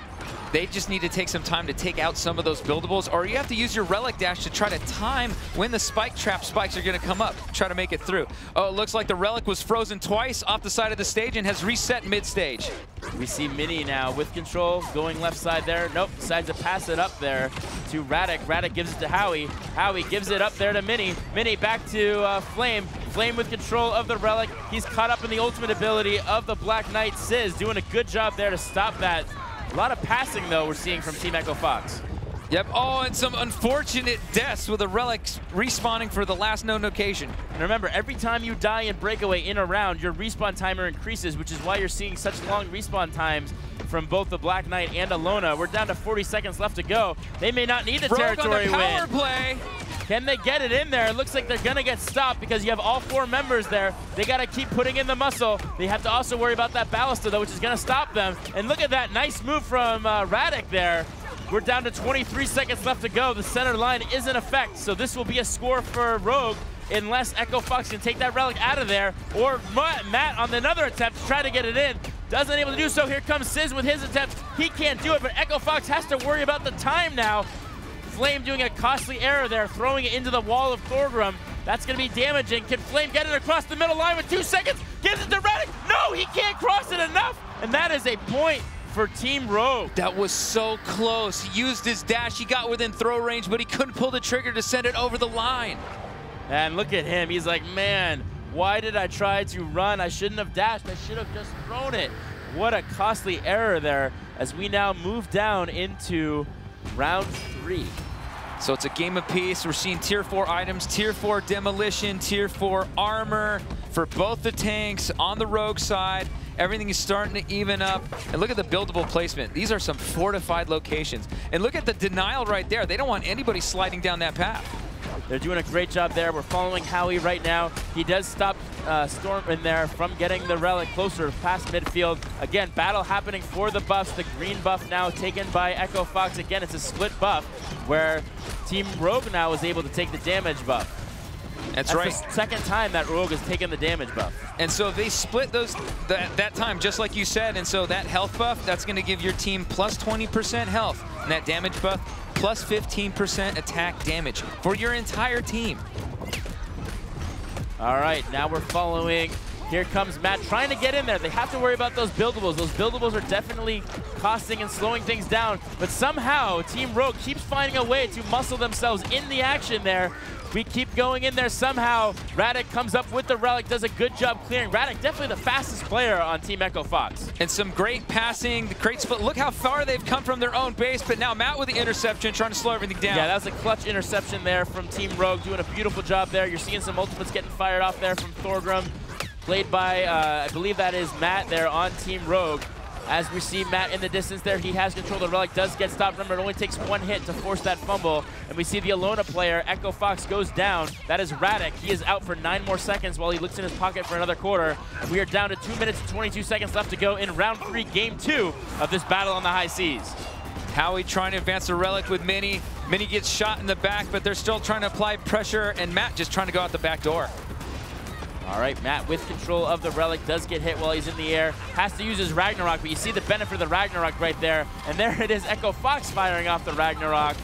they just need to take some time to take out some of those buildables, or you have to use your Relic Dash to try to time when the spike trap spikes are going to come up, try to make it through. Oh, it looks like the Relic was frozen twice off the side of the stage and has reset mid-stage. We see Mini now with control, going left side there. Nope, decides to pass it up there to Radek. Radek gives it to Howie. Howie gives it up there to Mini. Mini back to uh, Flame. Flame with control of the Relic. He's caught up in the ultimate ability of the Black Knight. Sizz doing a good job there to stop that. A lot of passing, though, we're seeing from Team Echo Fox. Yep. Oh, and some unfortunate deaths with the relics respawning for the last known occasion. And remember, every time you die in breakaway in a round, your respawn timer increases, which is why you're seeing such long respawn times from both the Black Knight and Alona. We're down to 40 seconds left to go. They may not need the Rogue territory on the power win. play. Can they get it in there? It looks like they're going to get stopped because you have all four members there. They got to keep putting in the muscle. They have to also worry about that ballista, though, which is going to stop them. And look at that nice move from uh, Radek there. We're down to 23 seconds left to go. The center line is in effect, so this will be a score for Rogue unless Echo Fox can take that relic out of there, or Matt on another attempt to try to get it in. Doesn't able to do so. Here comes Sizz with his attempt. He can't do it, but Echo Fox has to worry about the time now. Flame doing a costly error there, throwing it into the wall of Thorgrim. That's going to be damaging. Can Flame get it across the middle line with two seconds? Gives it to Radek. No, he can't cross it enough. And that is a point for Team Rogue. That was so close. He used his dash. He got within throw range, but he couldn't pull the trigger to send it over the line. And look at him. He's like, man, why did I try to run? I shouldn't have dashed. I should have just thrown it. What a costly error there as we now move down into round three. So it's a game of peace. We're seeing tier four items, tier four demolition, tier four armor for both the tanks on the rogue side. Everything is starting to even up. And look at the buildable placement. These are some fortified locations. And look at the denial right there. They don't want anybody sliding down that path. They're doing a great job there. We're following Howie right now. He does stop uh, Stormin there from getting the relic closer past midfield. Again, battle happening for the buffs. The green buff now taken by Echo Fox. Again, it's a split buff where Team Rogue now is able to take the damage buff. That's, That's right. the second time that Rogue has taken the damage buff. And so they split those that, that time, just like you said. And so that health buff, that's going to give your team plus 20% health. And that damage buff, plus 15% attack damage for your entire team. All right, now we're following. Here comes Matt trying to get in there. They have to worry about those buildables. Those buildables are definitely costing and slowing things down. But somehow, Team Rogue keeps finding a way to muscle themselves in the action there. We keep going in there somehow. Radek comes up with the relic, does a good job clearing. Radek definitely the fastest player on Team Echo Fox. And some great passing, the great split. Look how far they've come from their own base, but now Matt with the interception, trying to slow everything down. Yeah, that was a clutch interception there from Team Rogue, doing a beautiful job there. You're seeing some ultimates getting fired off there from Thorgrim, played by, uh, I believe that is Matt there on Team Rogue. As we see Matt in the distance there, he has control. The relic does get stopped. Remember, it only takes one hit to force that fumble. And we see the Alona player, Echo Fox, goes down. That is Radek. He is out for nine more seconds while he looks in his pocket for another quarter. We are down to two minutes and 22 seconds left to go in round three, game two of this battle on the high seas. Howie trying to advance the relic with Mini. Mini gets shot in the back, but they're still trying to apply pressure, and Matt just trying to go out the back door. All right, Matt with control of the relic does get hit while he's in the air. Has to use his Ragnarok, but you see the benefit of the Ragnarok right there. And there it is, Echo Fox firing off the Ragnarok.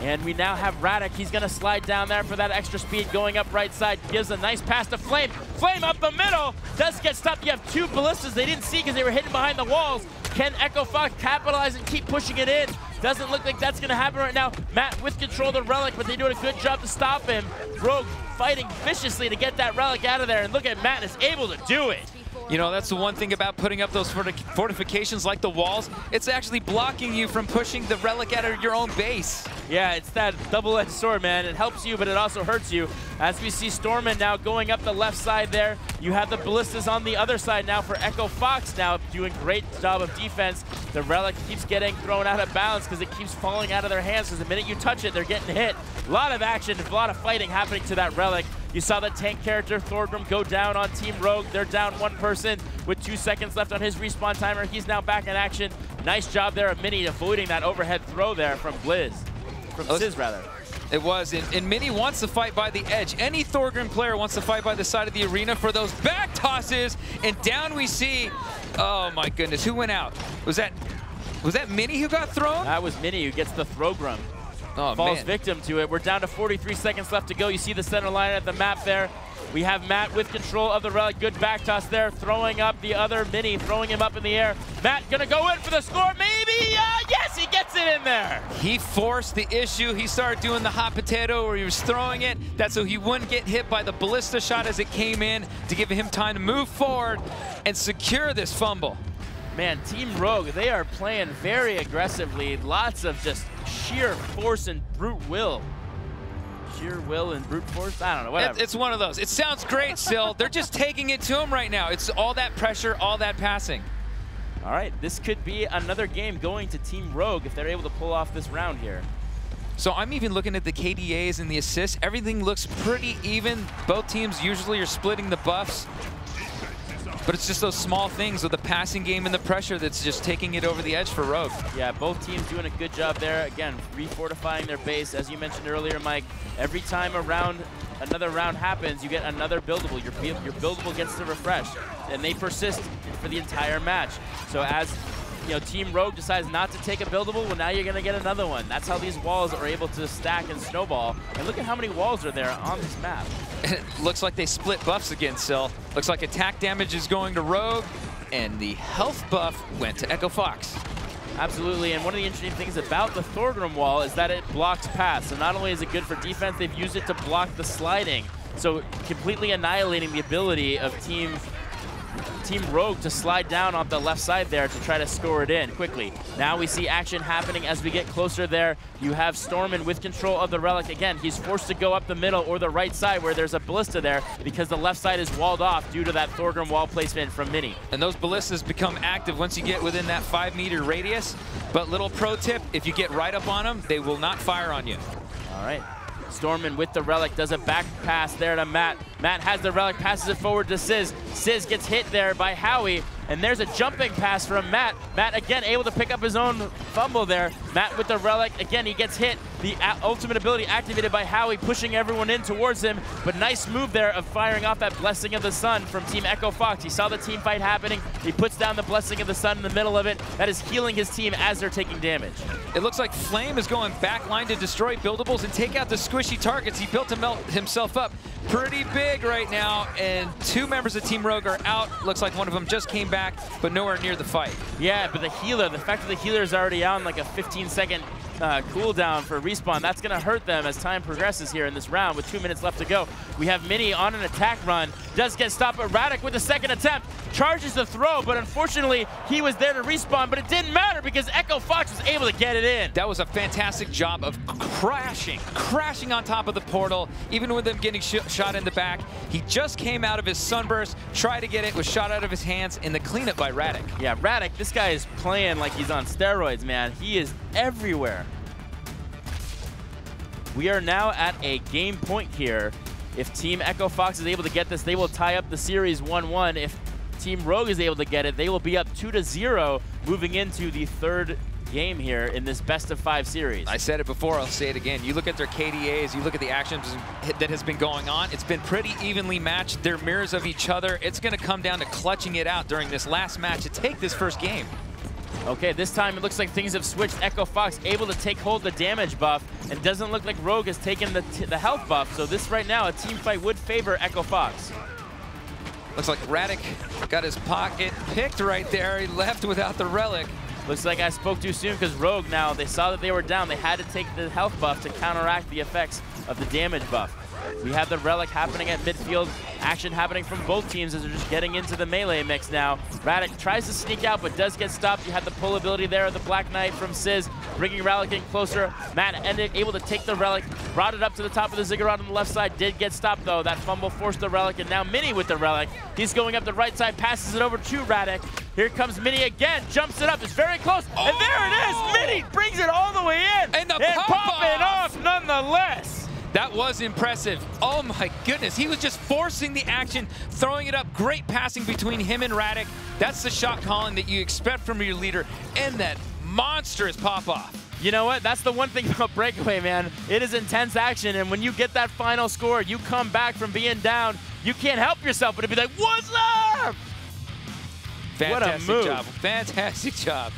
And we now have Radek. He's going to slide down there for that extra speed going up right side. Gives a nice pass to Flame. Flame up the middle. Does get stopped. You have two ballistas they didn't see because they were hidden behind the walls. Can Echo Fox capitalize and keep pushing it in? Doesn't look like that's going to happen right now. Matt with control of the Relic, but they're doing a good job to stop him. Rogue fighting viciously to get that Relic out of there. And look at Matt is able to do it. You know, that's the one thing about putting up those fortifications like the walls. It's actually blocking you from pushing the relic out of your own base. Yeah, it's that double-edged sword, man. It helps you, but it also hurts you. As we see Stormin now going up the left side there. You have the ballistas on the other side now for Echo Fox now doing great job of defense. The relic keeps getting thrown out of bounds because it keeps falling out of their hands because the minute you touch it, they're getting hit. A lot of action, a lot of fighting happening to that relic. You saw the tank character, Thorgrim, go down on Team Rogue. They're down one person with two seconds left on his respawn timer. He's now back in action. Nice job there of Mini avoiding that overhead throw there from Blizz. From Sizz, rather. It was, and, and Mini wants to fight by the edge. Any Thorgrim player wants to fight by the side of the arena for those back tosses, and down we see, oh my goodness, who went out? Was that Was that Mini who got thrown? That was Mini who gets the throw grum. Oh, falls man. victim to it. We're down to 43 seconds left to go. You see the center line at the map there. We have Matt with control of the relic. Good back toss there, throwing up the other mini, throwing him up in the air. Matt gonna go in for the score, maybe? Uh, yes, he gets it in there. He forced the issue. He started doing the hot potato where he was throwing it. That's so he wouldn't get hit by the ballista shot as it came in to give him time to move forward and secure this fumble. Man, Team Rogue, they are playing very aggressively. Lots of just sheer force and brute will. Sheer will and brute force? I don't know, whatever. It's one of those. It sounds great, still. (laughs) They're just taking it to him right now. It's all that pressure, all that passing. All right, this could be another game going to Team Rogue if they're able to pull off this round here. So I'm even looking at the KDAs and the assists. Everything looks pretty even. Both teams usually are splitting the buffs. But it's just those small things with the passing game and the pressure that's just taking it over the edge for Rogue. Yeah, both teams doing a good job there. Again, refortifying their base. As you mentioned earlier, Mike, every time a round, another round happens, you get another buildable. Your, your buildable gets to refresh, and they persist for the entire match. So as you know, Team Rogue decides not to take a buildable, well, now you're going to get another one. That's how these walls are able to stack and snowball. And look at how many walls are there on this map. it (laughs) looks like they split buffs again, Sil. Looks like attack damage is going to Rogue, and the health buff went to Echo Fox. Absolutely, and one of the interesting things about the Thorgrim wall is that it blocks paths. So not only is it good for defense, they've used it to block the sliding. So completely annihilating the ability of Team Team Rogue to slide down off the left side there to try to score it in quickly. Now we see action happening as we get closer there. You have Stormin with control of the Relic. Again, he's forced to go up the middle or the right side where there's a Ballista there because the left side is walled off due to that Thorgrim wall placement from Mini. And those ballistas become active once you get within that five meter radius. But little pro tip, if you get right up on them, they will not fire on you. All right. Stormin with the relic does a back pass there to Matt. Matt has the relic, passes it forward to Sizz. Sizz gets hit there by Howie, and there's a jumping pass from Matt. Matt again able to pick up his own fumble there. Matt with the relic, again he gets hit. The ultimate ability activated by Howie, pushing everyone in towards him. But nice move there of firing off that Blessing of the Sun from Team Echo Fox. He saw the team fight happening. He puts down the Blessing of the Sun in the middle of it. That is healing his team as they're taking damage. It looks like Flame is going backline to destroy buildables and take out the squishy targets. He built him- himself up pretty big right now, and two members of Team Rogue are out. Looks like one of them just came back, but nowhere near the fight. Yeah, but the healer, the fact that the healer is already on like a 15 second uh, cooldown for respawn, that's going to hurt them as time progresses here in this round with two minutes left to go. We have Mini on an attack run, does get stopped, but Radek with the second attempt charges the throw, but unfortunately he was there to respawn, but it didn't matter because Echo Fox was able to get it in. That was a fantastic job of crashing, crashing on top of the portal, even with him getting sh shot in the back. He just came out of his sunburst, tried to get it, was shot out of his hands in the cleanup by Radek. Yeah, Radek, this guy is playing like he's on steroids, man. He is everywhere. We are now at a game point here. If Team Echo Fox is able to get this, they will tie up the series 1-1. If Team Rogue is able to get it, they will be up 2-0 moving into the third game here in this best of five series. I said it before, I'll say it again. You look at their KDAs, you look at the actions that has been going on, it's been pretty evenly matched. They're mirrors of each other. It's going to come down to clutching it out during this last match to take this first game. Okay, this time it looks like things have switched. Echo Fox able to take hold the damage buff, and doesn't look like Rogue has taken the, the health buff. So this right now, a team fight would favor Echo Fox. Looks like Radek got his pocket picked right there. He left without the relic. Looks like I spoke too soon because Rogue now, they saw that they were down. They had to take the health buff to counteract the effects of the damage buff. We have the Relic happening at midfield. Action happening from both teams as they're just getting into the melee mix now. Radek tries to sneak out but does get stopped. You have the pull ability there of the Black Knight from Sizz, bringing Relic in closer. Matt ended able to take the Relic, brought it up to the top of the Ziggurat on the left side. Did get stopped though. That fumble forced the Relic and now Mini with the Relic. He's going up the right side, passes it over to Radek. Here comes Mini again, jumps it up. It's very close. And there it is. Oh! Mini brings it all the way in. And the popping pop-off. off nonetheless. That was impressive. Oh my goodness. He was just forcing the action, throwing it up. Great passing between him and Radek. That's the shot calling that you expect from your leader. And that monstrous pop off. You know what? That's the one thing (laughs) about Breakaway, man. It is intense action, and when you get that final score, you come back from being down, you can't help yourself but to be like, what's up? What a Fantastic move. (laughs) job. Fantastic job.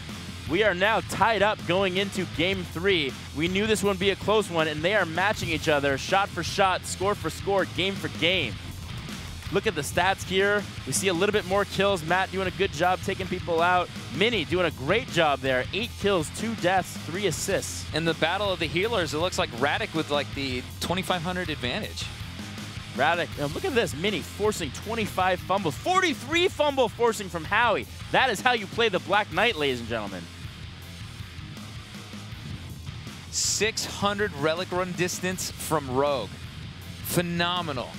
We are now tied up going into game three. We knew this would be a close one, and they are matching each other shot for shot, score for score, game for game. Look at the stats here. We see a little bit more kills. Matt doing a good job taking people out. Mini doing a great job there. Eight kills, two deaths, three assists. In the battle of the healers, it looks like Radek with like the 2,500 advantage. Radek, uh, look at this. Mini forcing 25 fumbles. 43 fumble forcing from Howie. That is how you play the Black Knight, ladies and gentlemen. 600 relic run distance from Rogue. Phenomenal.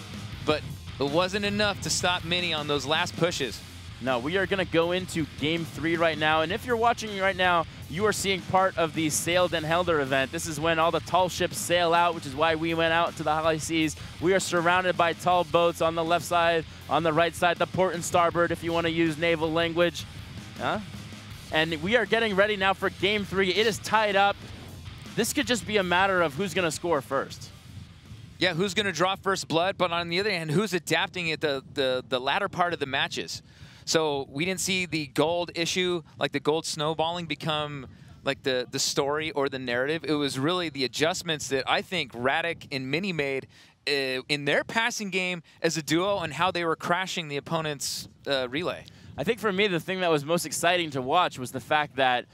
But it wasn't enough to stop Mini on those last pushes. No, we are going to go into game three right now. And if you're watching right now, you are seeing part of the Sail Den Helder event. This is when all the tall ships sail out, which is why we went out to the high seas. We are surrounded by tall boats on the left side, on the right side, the port and starboard, if you want to use naval language. Huh? And we are getting ready now for game three. It is tied up. This could just be a matter of who's going to score first. Yeah, who's going to draw first blood, but on the other hand, who's adapting at the, the, the latter part of the matches. So we didn't see the gold issue, like the gold snowballing, become like the, the story or the narrative. It was really the adjustments that I think Radek and Mini made uh, in their passing game as a duo and how they were crashing the opponent's uh, relay. I think for me, the thing that was most exciting to watch was the fact that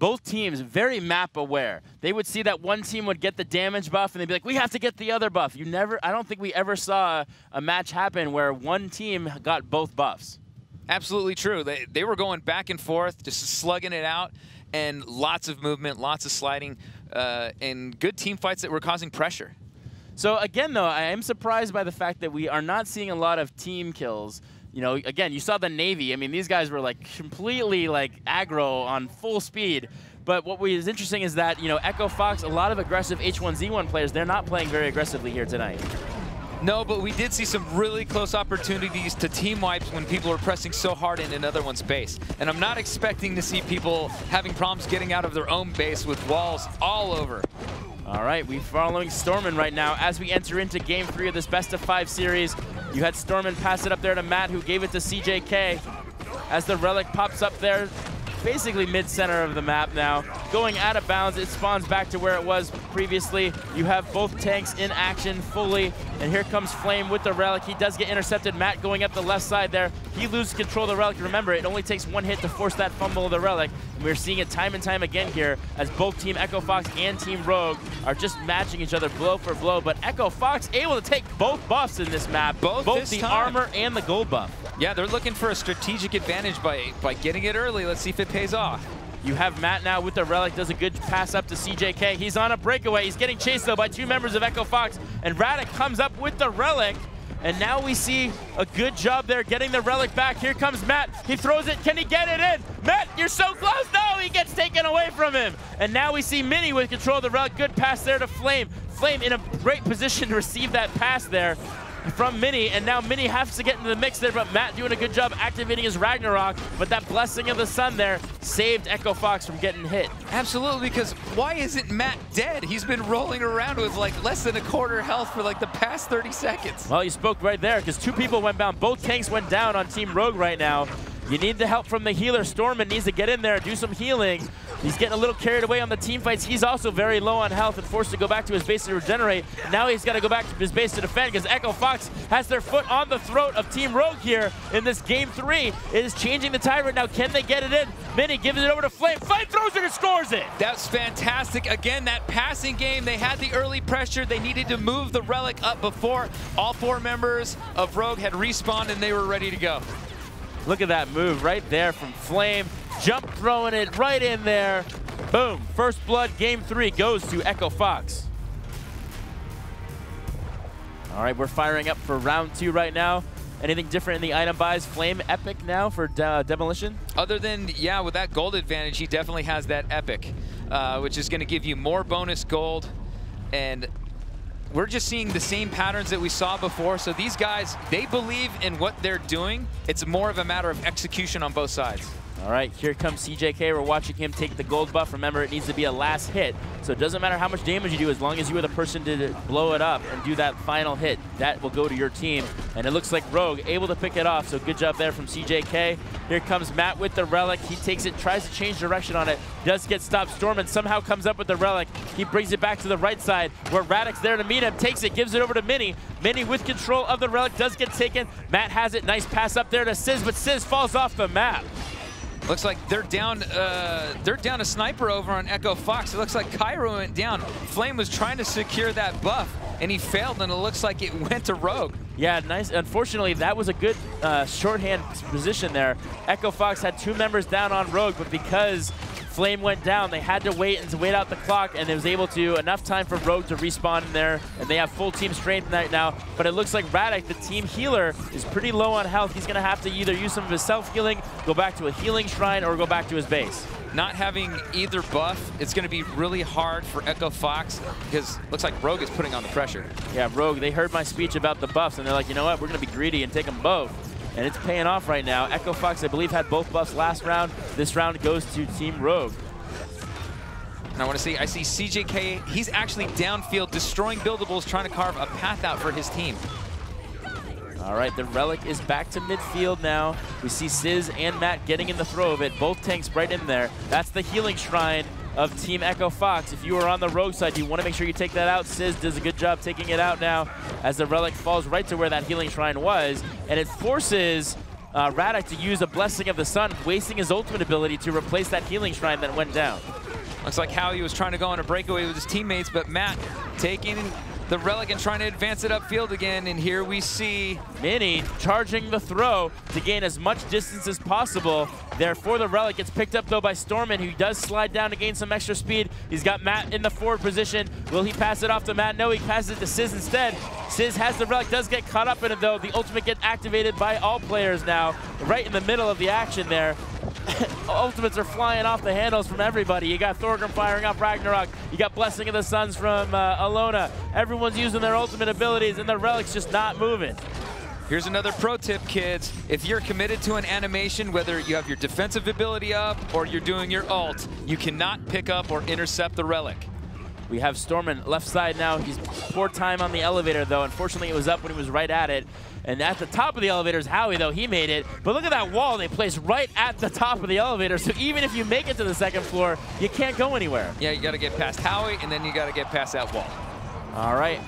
both teams very map aware. They would see that one team would get the damage buff and they'd be like, we have to get the other buff. You never, I don't think we ever saw a match happen where one team got both buffs. Absolutely true. They, they were going back and forth, just slugging it out, and lots of movement, lots of sliding, uh, and good team fights that were causing pressure. So again, though, I am surprised by the fact that we are not seeing a lot of team kills. You know, again, you saw the Navy. I mean, these guys were like completely like aggro on full speed. But what is interesting is that, you know, Echo Fox, a lot of aggressive H1Z1 players, they're not playing very aggressively here tonight. No, but we did see some really close opportunities to team wipes when people were pressing so hard in another one's base. And I'm not expecting to see people having problems getting out of their own base with walls all over. All right, we're following Stormin right now as we enter into game three of this best of five series. You had Stormin pass it up there to Matt, who gave it to CJK. As the relic pops up there, basically mid-center of the map now. Going out of bounds, it spawns back to where it was previously. You have both tanks in action fully, and here comes Flame with the Relic. He does get intercepted. Matt going up the left side there. He loses control of the Relic. Remember, it only takes one hit to force that fumble of the Relic. And we're seeing it time and time again here as both Team Echo Fox and Team Rogue are just matching each other blow for blow. But Echo Fox able to take both buffs in this map, both, both the time. armor and the gold buff. Yeah, they're looking for a strategic advantage by, by getting it early. Let's see if it pays off. You have Matt now with the Relic, does a good pass up to CJK. He's on a breakaway. He's getting chased, though, by two members of Echo Fox. And Radek comes up with the Relic. And now we see a good job there getting the Relic back. Here comes Matt. He throws it. Can he get it in? Matt, you're so close. No, he gets taken away from him. And now we see Mini with control of the Relic. Good pass there to Flame. Flame in a great position to receive that pass there from Mini, and now Mini has to get into the mix there, but Matt doing a good job activating his Ragnarok, but that Blessing of the Sun there saved Echo Fox from getting hit. Absolutely, because why isn't Matt dead? He's been rolling around with like less than a quarter health for like the past 30 seconds. Well, you spoke right there, because two people went down. Both tanks went down on Team Rogue right now. You need the help from the healer. Stormin needs to get in there, do some healing. He's getting a little carried away on the team fights. He's also very low on health and forced to go back to his base to regenerate. Now he's got to go back to his base to defend because Echo Fox has their foot on the throat of Team Rogue here in this game three. It is changing the tide right now. Can they get it in? Mini gives it over to Flame. Flame throws it and scores it. That's fantastic. Again, that passing game, they had the early pressure. They needed to move the Relic up before all four members of Rogue had respawned and they were ready to go. Look at that move right there from Flame. Jump throwing it right in there. Boom. First blood, game three goes to Echo Fox. All right, we're firing up for round two right now. Anything different in the item buys? Flame Epic now for de Demolition? Other than, yeah, with that gold advantage, he definitely has that Epic, uh, which is going to give you more bonus gold. And we're just seeing the same patterns that we saw before. So these guys, they believe in what they're doing. It's more of a matter of execution on both sides. All right, here comes CJK. We're watching him take the gold buff. Remember, it needs to be a last hit. So it doesn't matter how much damage you do, as long as you are the person to blow it up and do that final hit, that will go to your team. And it looks like Rogue able to pick it off, so good job there from CJK. Here comes Matt with the Relic. He takes it, tries to change direction on it, does get stopped. Stormin somehow comes up with the Relic. He brings it back to the right side, where Radek's there to meet him, takes it, gives it over to Mini. Mini with control of the Relic does get taken. Matt has it, nice pass up there to Sizz, but Sizz falls off the map. Looks like they're down. Uh, they're down a sniper over on Echo Fox. It looks like Cairo went down. Flame was trying to secure that buff, and he failed, and it looks like it went to Rogue. Yeah, nice. Unfortunately, that was a good uh, shorthand position there. Echo Fox had two members down on Rogue, but because Flame went down. They had to wait and wait out the clock, and it was able to enough time for Rogue to respawn in there, and they have full team strength right now. But it looks like Radek, the team healer, is pretty low on health. He's going to have to either use some of his self-healing, go back to a healing shrine, or go back to his base not having either buff, it's going to be really hard for Echo Fox because looks like Rogue is putting on the pressure. Yeah, Rogue, they heard my speech about the buffs, and they're like, you know what, we're going to be greedy and take them both and it's paying off right now. Echo Fox, I believe, had both buffs last round. This round goes to Team Rogue. And I want to see, I see CJK, he's actually downfield destroying buildables, trying to carve a path out for his team. All right, the Relic is back to midfield now. We see Sizz and Matt getting in the throw of it. Both tanks right in there. That's the healing shrine of Team Echo Fox. If you are on the rogue side, you want to make sure you take that out. Sizz does a good job taking it out now as the Relic falls right to where that healing shrine was. And it forces uh, Radek to use a Blessing of the Sun, wasting his ultimate ability to replace that healing shrine that went down. Looks like Howie was trying to go on a breakaway with his teammates, but Matt taking the Relic and trying to advance it upfield again. And here we see Mini charging the throw to gain as much distance as possible. Therefore, the Relic gets picked up, though, by Stormin, who does slide down to gain some extra speed. He's got Matt in the forward position. Will he pass it off to Matt? No, he passes it to Sizz instead. Sizz has the Relic, does get caught up in it, though. The ultimate gets activated by all players now, right in the middle of the action there. (coughs) ultimates are flying off the handles from everybody. You got Thorgrim firing up Ragnarok. You got Blessing of the Suns from uh, Alona. Everyone's using their ultimate abilities, and the Relic's just not moving. Here's another pro tip, kids. If you're committed to an animation, whether you have your defensive ability up or you're doing your ult, you cannot pick up or intercept the Relic. We have Stormin left side now. He's poor time on the elevator, though. Unfortunately, it was up when he was right at it. And at the top of the elevator is Howie, though. He made it. But look at that wall they placed right at the top of the elevator. So even if you make it to the second floor, you can't go anywhere. Yeah, you got to get past Howie, and then you got to get past that wall. All right.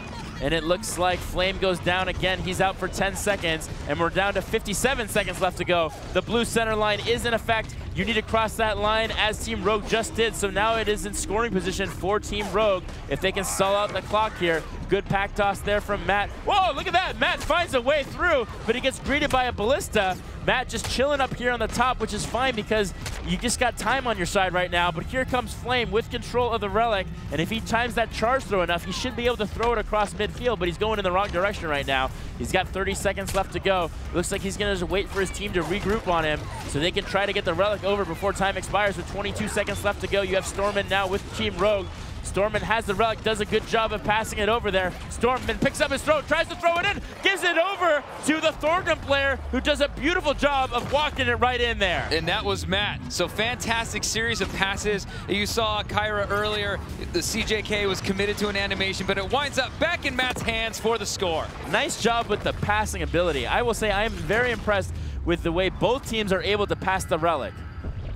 And it looks like Flame goes down again. He's out for 10 seconds, and we're down to 57 seconds left to go. The blue center line is in effect. You need to cross that line as Team Rogue just did, so now it is in scoring position for Team Rogue. If they can stall out the clock here, good pack toss there from Matt. Whoa, look at that. Matt finds a way through, but he gets greeted by a ballista. Matt just chilling up here on the top, which is fine because you just got time on your side right now. But here comes Flame with control of the Relic, and if he times that charge throw enough, he should be able to throw it across midfield, but he's going in the wrong direction right now. He's got 30 seconds left to go. Looks like he's going to wait for his team to regroup on him so they can try to get the Relic over before time expires with 22 seconds left to go. You have Stormin now with Team Rogue. Stormin has the relic, does a good job of passing it over there. Stormin picks up his throw, tries to throw it in, gives it over to the Thorgrim player who does a beautiful job of walking it right in there. And that was Matt. So fantastic series of passes. You saw Kyras earlier, the CJK was committed to an animation, but it winds up back in Matt's hands for the score. Nice job with the passing ability. I will say I am very impressed with the way both teams are able to pass the relic.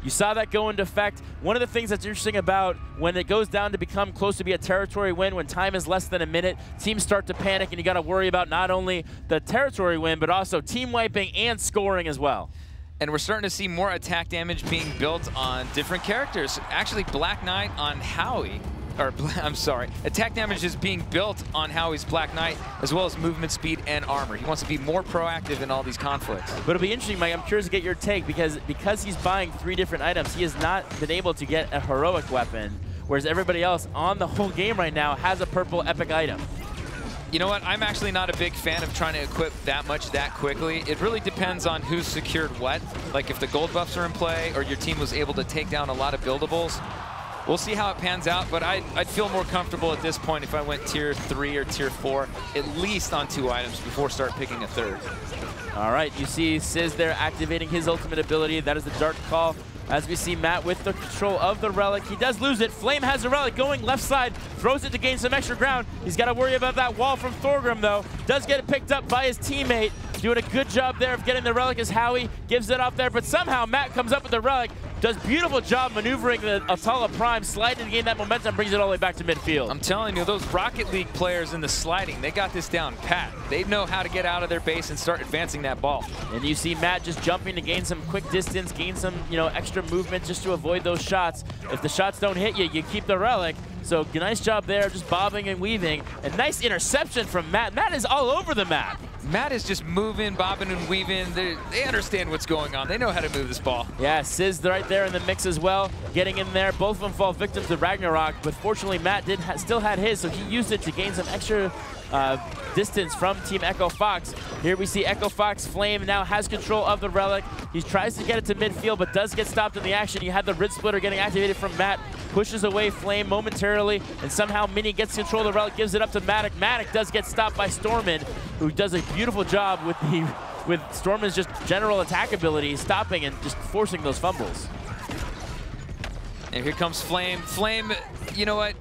You saw that go into effect. One of the things that's interesting about when it goes down to become close to be a territory win, when time is less than a minute, teams start to panic, and you got to worry about not only the territory win, but also team wiping and scoring as well. And we're starting to see more attack damage being built on different characters. Actually, Black Knight on Howie or (laughs) I'm sorry, attack damage is being built on Howie's Black Knight, as well as movement speed and armor. He wants to be more proactive in all these conflicts. But it'll be interesting, Mike. I'm curious to get your take because because he's buying three different items, he has not been able to get a heroic weapon, whereas everybody else on the whole game right now has a purple epic item. You know what? I'm actually not a big fan of trying to equip that much that quickly. It really depends on who's secured what. Like if the gold buffs are in play or your team was able to take down a lot of buildables, We'll see how it pans out, but I'd, I'd, feel more comfortable at this point if I went tier three or tier four, at least on two items before start picking a third. All right, you see Sizz there activating his ultimate ability. That is the Dark Call. As we see Matt with the control of the Relic. He does lose it. Flame has the Relic going left side, throws it to gain some extra ground. He's got to worry about that wall from Thorgrim, though. Does get it picked up by his teammate. Doing a good job there of getting the Relic as Howie gives it off there. But somehow Matt comes up with the Relic, does beautiful job maneuvering the Atala Prime, sliding to gain that momentum, brings it all the way back to midfield. I'm telling you, those Rocket League players in the sliding, they got this down pat. They know how to get out of their base and start advancing that ball. And you see Matt just jumping to gain some quick distance, gain some, you know, extra movement just to avoid those shots. If the shots don't hit you, you keep the relic. So nice job there, just bobbing and weaving. A nice interception from Matt. Matt is all over the map. Matt is just moving, bobbing, and weaving. They, they understand what's going on. They know how to move this ball. Yeah, Sizz right there in the mix as well, getting in there. Both of them fall victims to Ragnarok, but fortunately Matt did ha still had his, so he used it to gain some extra uh, distance from Team Echo Fox. Here we see Echo Fox Flame now has control of the Relic. He tries to get it to midfield, but does get stopped in the action. You had the Rid Splitter getting activated from Matt, pushes away Flame momentarily, and somehow Mini gets control of the Relic, gives it up to Matic. Matic does get stopped by Stormin, who does a beautiful job with the with Stormin's just general attack ability, stopping and just forcing those fumbles. And here comes Flame. Flame, you know what?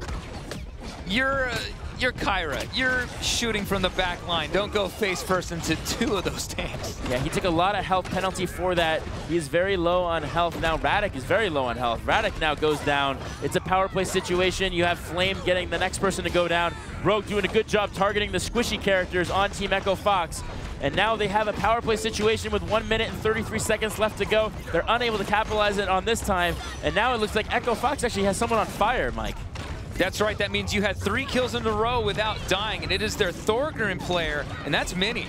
You're... Uh, you're Kyras. You're shooting from the back line. Don't go face first into (laughs) two of those tanks. Yeah, he took a lot of health penalty for that. He's very low on health. Now Radek is very low on health. Radek now goes down. It's a power play situation. You have Flame getting the next person to go down. Rogue doing a good job targeting the squishy characters on Team Echo Fox. And now they have a power play situation with 1 minute and 33 seconds left to go. They're unable to capitalize it on this time. And now it looks like Echo Fox actually has someone on fire, Mike. That's right. That means you had three kills in a row without dying, and it is their Thorgrim player, and that's Mini.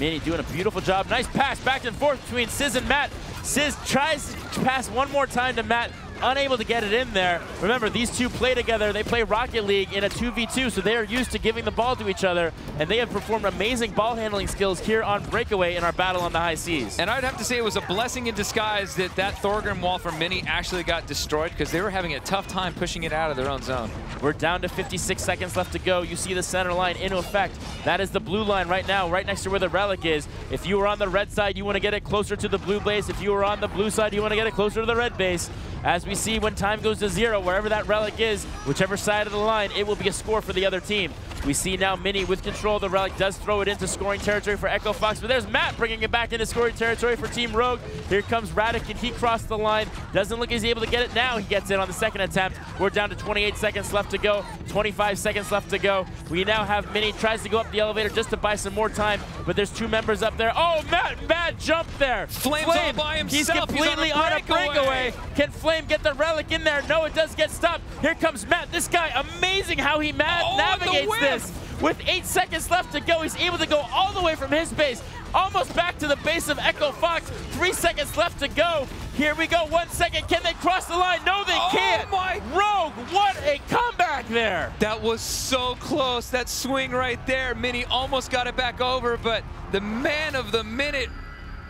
Mini doing a beautiful job. Nice pass back and forth between Sizz and Matt. Sizz tries to pass one more time to Matt unable to get it in there. Remember, these two play together. They play Rocket League in a 2v2, so they are used to giving the ball to each other, and they have performed amazing ball handling skills here on Breakaway in our battle on the high seas. And I'd have to say it was a blessing in disguise that that Thorgrim wall from Mini actually got destroyed because they were having a tough time pushing it out of their own zone. We're down to 56 seconds left to go. You see the center line in effect. That is the blue line right now, right next to where the relic is. If you were on the red side, you want to get it closer to the blue base. If you were on the blue side, you want to get it closer to the red base. As we see when time goes to zero, wherever that relic is, whichever side of the line, it will be a score for the other team. We see now Mini with control of the relic does throw it into scoring territory for Echo Fox, but there's Matt bringing it back into scoring territory for Team Rogue. Here comes Radek, and he crossed the line. Doesn't look as he's able to get it now. He gets in on the second attempt. We're down to 28 seconds left to go, 25 seconds left to go. We now have Mini tries to go up the elevator just to buy some more time, but there's two members up there. Oh, Matt, bad jump there. Flame's Flame, all by himself. He's completely he's on, a, on a breakaway. Can Flame get the relic in there? No, it does get stopped. Here comes Matt. This guy, amazing how he oh, navigates this. With eight seconds left to go, he's able to go all the way from his base, almost back to the base of Echo Fox. Three seconds left to go. Here we go, one second. Can they cross the line? No, they oh can't. My. Rogue, what a comeback there. That was so close. That swing right there. Mini almost got it back over, but the man of the minute,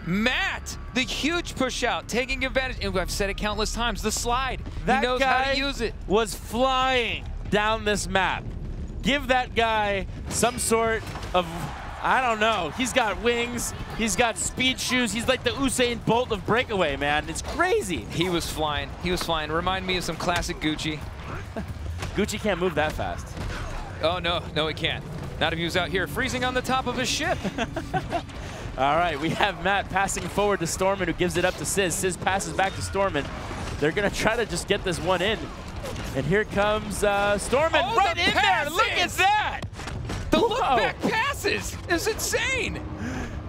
Matt, the huge push out, taking advantage, and I've said it countless times, the slide. That he knows guy how to use it. was flying down this map give that guy some sort of I don't know. He's got wings. He's got speed shoes. He's like the Usain Bolt of breakaway, man. It's crazy. He was flying. He was flying. Remind me of some classic Gucci. (laughs) Gucci can't move that fast. Oh, no. No, he can't. Not if he was out here freezing on the top of his ship. (laughs) All right, we have Matt passing forward to Stormin, who gives it up to Sizz. Sizz passes back to Stormin. They're going to try to just get this one in. And here comes uh, Stormin oh, right the in passes. there. Look at that. The look back passes is insane.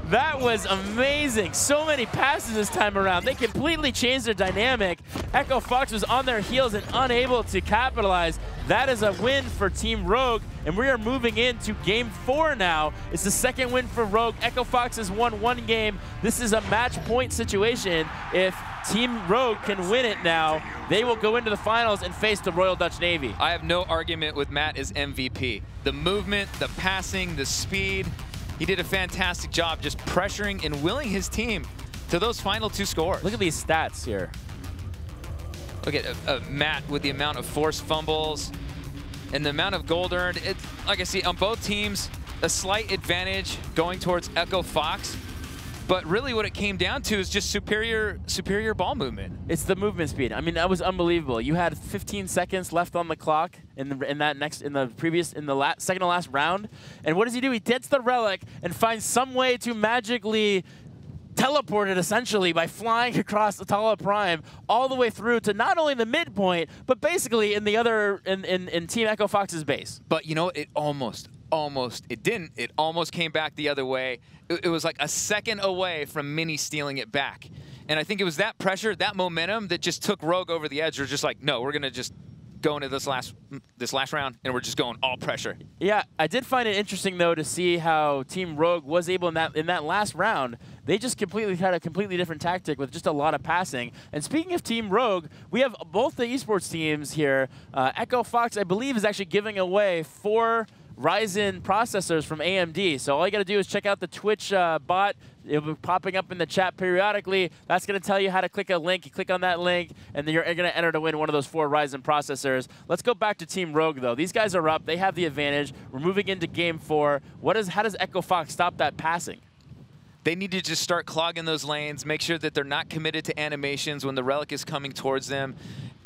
That was amazing. So many passes this time around. They completely changed their dynamic. Echo Fox was on their heels and unable to capitalize. That is a win for Team Rogue, and we are moving into game four now. It's the second win for Rogue. Echo Fox has won one game. This is a match point situation. If Team Rogue can win it now, they will go into the finals and face the Royal Dutch Navy. I have no argument with Matt as MVP. The movement, the passing, the speed, he did a fantastic job just pressuring and willing his team to those final two scores. Look at these stats here. Look at uh, Matt with the amount of forced fumbles and the amount of gold earned. It, like I see on both teams, a slight advantage going towards Echo Fox. But really what it came down to is just superior superior ball movement. It's the movement speed. I mean, that was unbelievable. You had 15 seconds left on the clock in the, in that next in the previous in the la second to last round. And what does he do? He gets the relic and finds some way to magically teleported essentially by flying (laughs) across Atala Prime all the way through to not only the midpoint, but basically in the other in, in, in Team Echo Fox's base. But you know, it almost, almost, it didn't. It almost came back the other way. It, it was like a second away from Mini stealing it back. And I think it was that pressure, that momentum that just took Rogue over the edge. We're just like, no, we're gonna just go to this last this last round, and we're just going all pressure. Yeah, I did find it interesting though to see how Team Rogue was able in that in that last round. They just completely had a completely different tactic with just a lot of passing. And speaking of Team Rogue, we have both the esports teams here. Uh, Echo Fox, I believe, is actually giving away four Ryzen processors from AMD. So all you got to do is check out the Twitch uh, bot. It'll be popping up in the chat periodically. That's going to tell you how to click a link. You click on that link, and then you're going to enter to win one of those four Ryzen processors. Let's go back to Team Rogue, though. These guys are up. They have the advantage. We're moving into Game 4. What is, how does Echo Fox stop that passing? They need to just start clogging those lanes, make sure that they're not committed to animations when the Relic is coming towards them.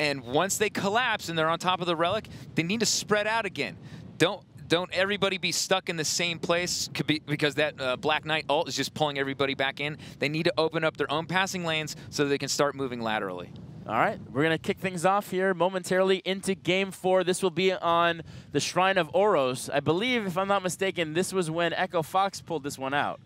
And once they collapse and they're on top of the Relic, they need to spread out again. Don't don't everybody be stuck in the same place because that uh, Black Knight ult is just pulling everybody back in. They need to open up their own passing lanes so they can start moving laterally. All right, we're going to kick things off here momentarily into game four. This will be on the Shrine of Oros. I believe, if I'm not mistaken, this was when Echo Fox pulled this one out.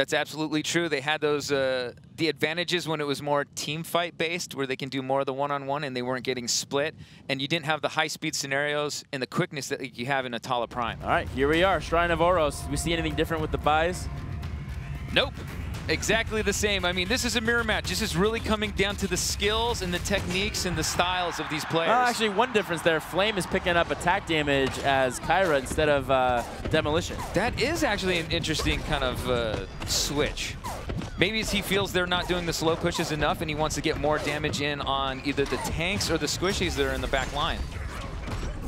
That's absolutely true. They had those uh, the advantages when it was more team fight based, where they can do more of the one-on-one, and they weren't getting split. And you didn't have the high-speed scenarios and the quickness that you have in Atala Prime. All right, here we are, Shrine of Oros. Do we see anything different with the buys? Nope exactly the same. I mean, this is a mirror match. This is really coming down to the skills and the techniques and the styles of these players. Uh, actually, one difference there. Flame is picking up attack damage as Kyras instead of uh, Demolition. That is actually an interesting kind of uh, switch. Maybe he feels they're not doing the slow pushes enough and he wants to get more damage in on either the tanks or the squishies that are in the back line.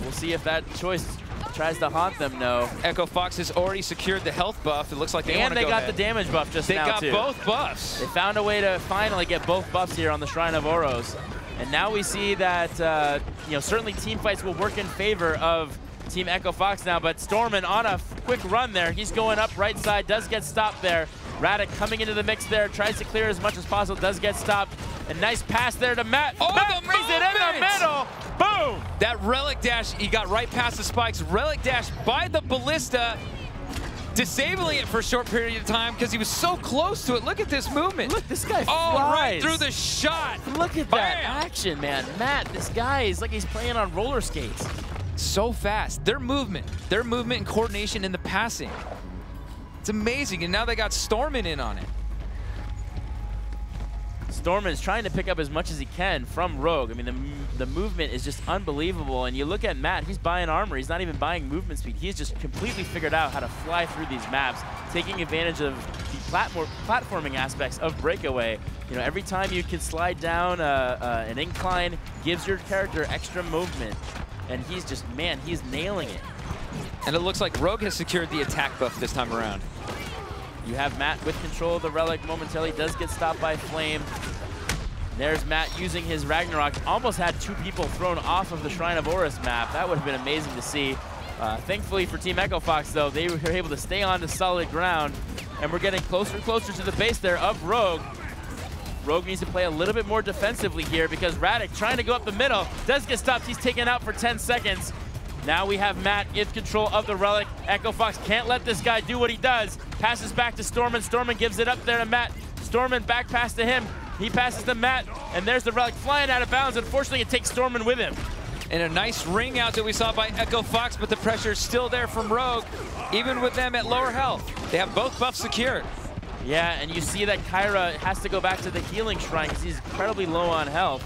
We'll see if that choice tries to haunt them, no. Echo Fox has already secured the health buff. It looks like they And they got ahead. the damage buff just they now, They got both buffs. They found a way to finally get both buffs here on the Shrine of Oros. And now we see that, uh, you know, certainly team fights will work in favor of Team Echo Fox now, but Stormin on a quick run there. He's going up right side, does get stopped there. Radek coming into the mix there, tries to clear as much as possible, does get stopped. A nice pass there to Matt. Oh, Matt brings it in the middle. Boom! That relic dash, he got right past the spikes. Relic dash by the ballista, disabling it for a short period of time because he was so close to it. Look at this movement. Look, this guy Oh, flies. right through the shot. Look at Bam. that action, man. Matt, this guy is like he's playing on roller skates. So fast. Their movement, their movement and coordination in the passing. It's amazing, and now they got Stormin in on it. Stormin is trying to pick up as much as he can from Rogue. I mean, the, the movement is just unbelievable. And you look at Matt, he's buying armor. He's not even buying movement speed. He's just completely figured out how to fly through these maps, taking advantage of the platform, platforming aspects of Breakaway. You know, every time you can slide down uh, uh, an incline, gives your character extra movement. And he's just, man, he's nailing it. And it looks like Rogue has secured the attack buff this time around. You have Matt with control of the Relic momentarily, does get stopped by Flame. There's Matt using his Ragnarok. Almost had two people thrown off of the Shrine of Oros map. That would have been amazing to see. Uh, thankfully for Team Echo Fox, though, they were able to stay on to solid ground. And we're getting closer and closer to the base there of Rogue. Rogue needs to play a little bit more defensively here because Radek trying to go up the middle does get stopped. He's taken out for 10 seconds. Now we have Matt in control of the Relic. Echo Fox can't let this guy do what he does. Passes back to Stormin. Stormin gives it up there to Matt. Stormin back pass to him. He passes to Matt, and there's the Relic flying out of bounds. Unfortunately, it takes Stormin with him. And a nice ring out that we saw by Echo Fox, but the pressure is still there from Rogue, even with them at lower health. They have both buffs secured. Yeah, and you see that Kyras has to go back to the healing shrine because he's incredibly low on health.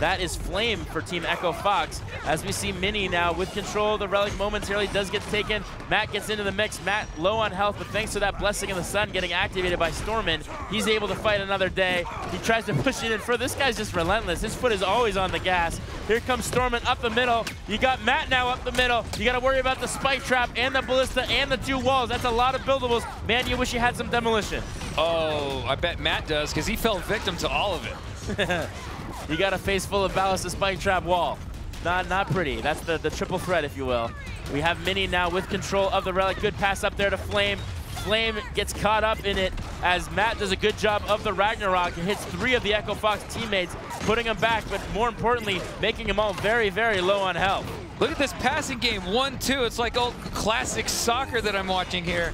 That is Flame for Team Echo Fox. As we see Mini now with control, of the Relic momentarily does get taken. Matt gets into the mix. Matt low on health, but thanks to that Blessing in the Sun getting activated by Stormin, he's able to fight another day. He tries to push it in further. This guy's just relentless. His foot is always on the gas. Here comes Stormin up the middle. You got Matt now up the middle. You got to worry about the Spike Trap and the Ballista and the two walls. That's a lot of buildables. Man, you wish you had some Demolition. Oh, I bet Matt does because he fell victim to all of it. (laughs) you got a face full of ballast, a spike trap wall. Not not pretty. That's the, the triple threat, if you will. We have Mini now with control of the relic. Good pass up there to Flame. Flame gets caught up in it as Matt does a good job of the Ragnarok and hits three of the Echo Fox teammates, putting them back, but more importantly, making them all very, very low on health. Look at this passing game, one, two. It's like old classic soccer that I'm watching here.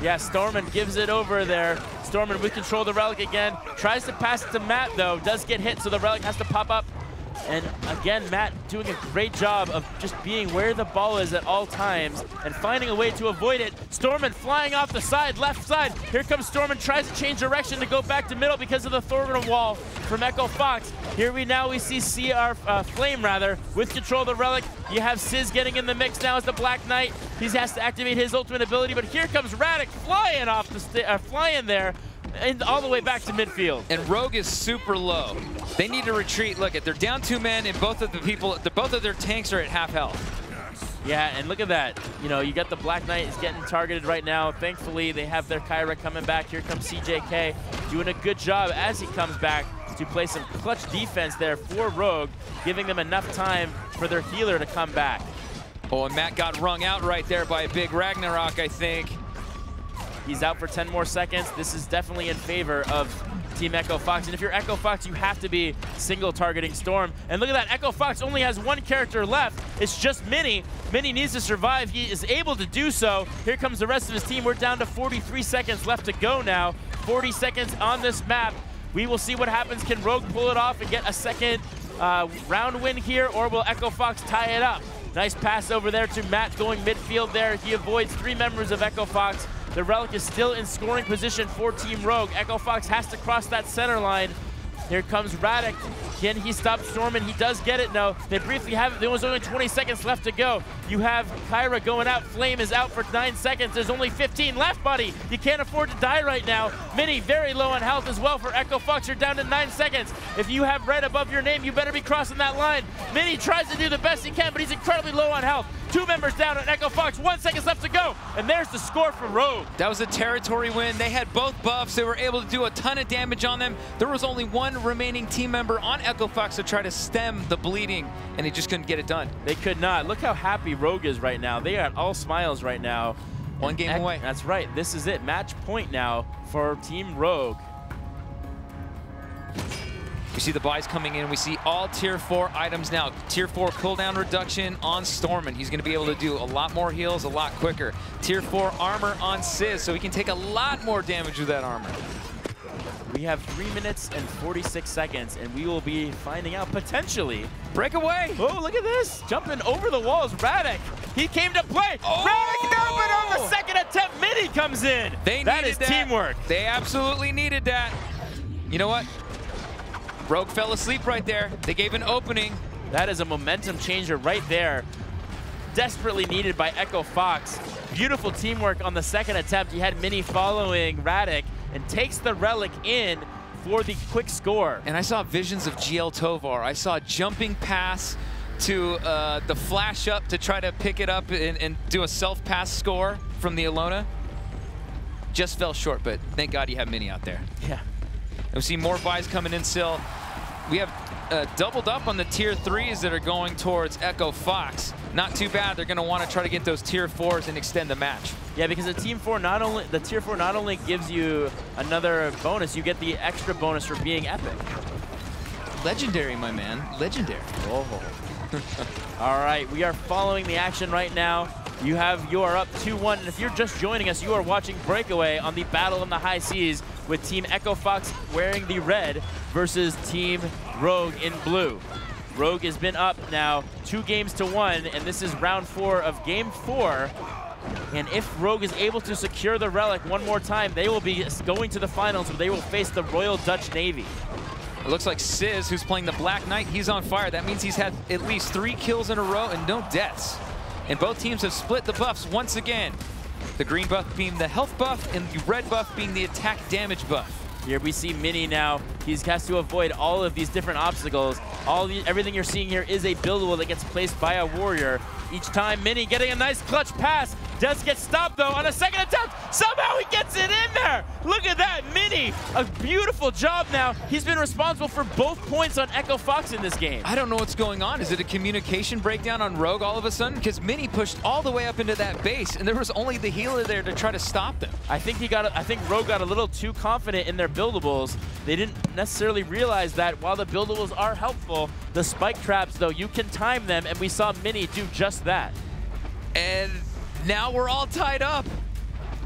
Yeah, Stormin gives it over there. Stormin with control of the Relic again. Tries to pass it to Matt, though. Does get hit, so the Relic has to pop up and again, Matt doing a great job of just being where the ball is at all times and finding a way to avoid it. Stormin flying off the side, left side. Here comes Stormin, tries to change direction to go back to middle because of the Thorgrim wall from Echo Fox. Here we now we see CR uh, Flame rather with control of the relic. You have Sizz getting in the mix now as the Black Knight. He has to activate his ultimate ability, but here comes Radek flying off the uh, flying there and all the way back to midfield. And Rogue is super low. They need to retreat. Look, at they're down two men, and both of the people, both of their tanks are at half health. Yeah, and look at that. You know, you got the Black Knight is getting targeted right now. Thankfully, they have their Kyra coming back. Here comes CJK doing a good job as he comes back to play some clutch defense there for Rogue, giving them enough time for their healer to come back. Oh, and Matt got wrung out right there by a big Ragnarok, I think. He's out for 10 more seconds. This is definitely in favor of Team Echo Fox. And if you're Echo Fox, you have to be single targeting Storm. And look at that, Echo Fox only has one character left. It's just Mini. Mini needs to survive. He is able to do so. Here comes the rest of his team. We're down to 43 seconds left to go now. 40 seconds on this map. We will see what happens. Can Rogue pull it off and get a second uh, round win here, or will Echo Fox tie it up? Nice pass over there to Matt going midfield there. He avoids three members of Echo Fox. The Relic is still in scoring position for Team Rogue. Echo Fox has to cross that center line. Here comes Radek. Can he stop Stormin? He does get it, no. They briefly have it. There was only 20 seconds left to go. You have Kyra going out. Flame is out for 9 seconds. There's only 15 left, buddy. You can't afford to die right now. Mini very low on health as well for Echo Fox. You're down to 9 seconds. If you have red above your name, you better be crossing that line. Mini tries to do the best he can, but he's incredibly low on health. Two members down on Echo Fox. One seconds left to go. And there's the score for Rogue. That was a territory win. They had both buffs. They were able to do a ton of damage on them. There was only one remaining team member on Echo Fox to try to stem the bleeding, and he just couldn't get it done. They could not. Look how happy Rogue is right now. They are all smiles right now. One game away. That's right. This is it. Match point now for Team Rogue. We see the buys coming in. We see all tier four items now. Tier four cooldown reduction on Stormin. He's going to be able to do a lot more heals a lot quicker. Tier four armor on Sizz, so he can take a lot more damage with that armor. We have three minutes and 46 seconds, and we will be finding out potentially. Breakaway! Oh, look at this. Jumping over the walls, Radek. He came to play. Oh! Radek now, but on the second attempt, Mini comes in. They that is that. teamwork. They absolutely needed that. You know what? Rogue fell asleep right there. They gave an opening. That is a momentum changer right there. Desperately needed by Echo Fox. Beautiful teamwork on the second attempt. He had Mini following Radek and takes the Relic in for the quick score. And I saw visions of GL Tovar. I saw a jumping pass to uh, the flash up to try to pick it up and, and do a self-pass score from the Alona. Just fell short, but thank God you have Mini out there. Yeah. And we see more buys coming in still. We have uh, doubled up on the tier threes that are going towards Echo Fox. Not too bad. They're going to want to try to get those tier fours and extend the match. Yeah, because the team four not only the tier four not only gives you another bonus, you get the extra bonus for being epic. Legendary, my man. Legendary. Oh. (laughs) All right, we are following the action right now. You have you are up 2-1, and if you're just joining us, you are watching Breakaway on the Battle in the High Seas with Team Echo Fox wearing the red versus Team Rogue in blue. Rogue has been up now two games to one, and this is round four of game four. And if Rogue is able to secure the relic one more time, they will be going to the finals where they will face the Royal Dutch Navy. It looks like Sizz, who's playing the Black Knight, he's on fire. That means he's had at least three kills in a row and no deaths. And both teams have split the buffs once again. The green buff being the health buff and the red buff being the attack damage buff. Here we see Mini now. He has to avoid all of these different obstacles. All the, Everything you're seeing here is a build wall that gets placed by a warrior. Each time, Mini getting a nice clutch pass, Does get stopped though on a second attempt. Somehow he gets it in there. Look at that, Mini. A beautiful job now. He's been responsible for both points on Echo Fox in this game. I don't know what's going on. Is it a communication breakdown on Rogue all of a sudden? Because Mini pushed all the way up into that base, and there was only the healer there to try to stop them. I think he got. I think Rogue got a little too confident in their buildables. They didn't necessarily realize that while the buildables are helpful, the spike traps though you can time them, and we saw Mini do just that. And now we're all tied up.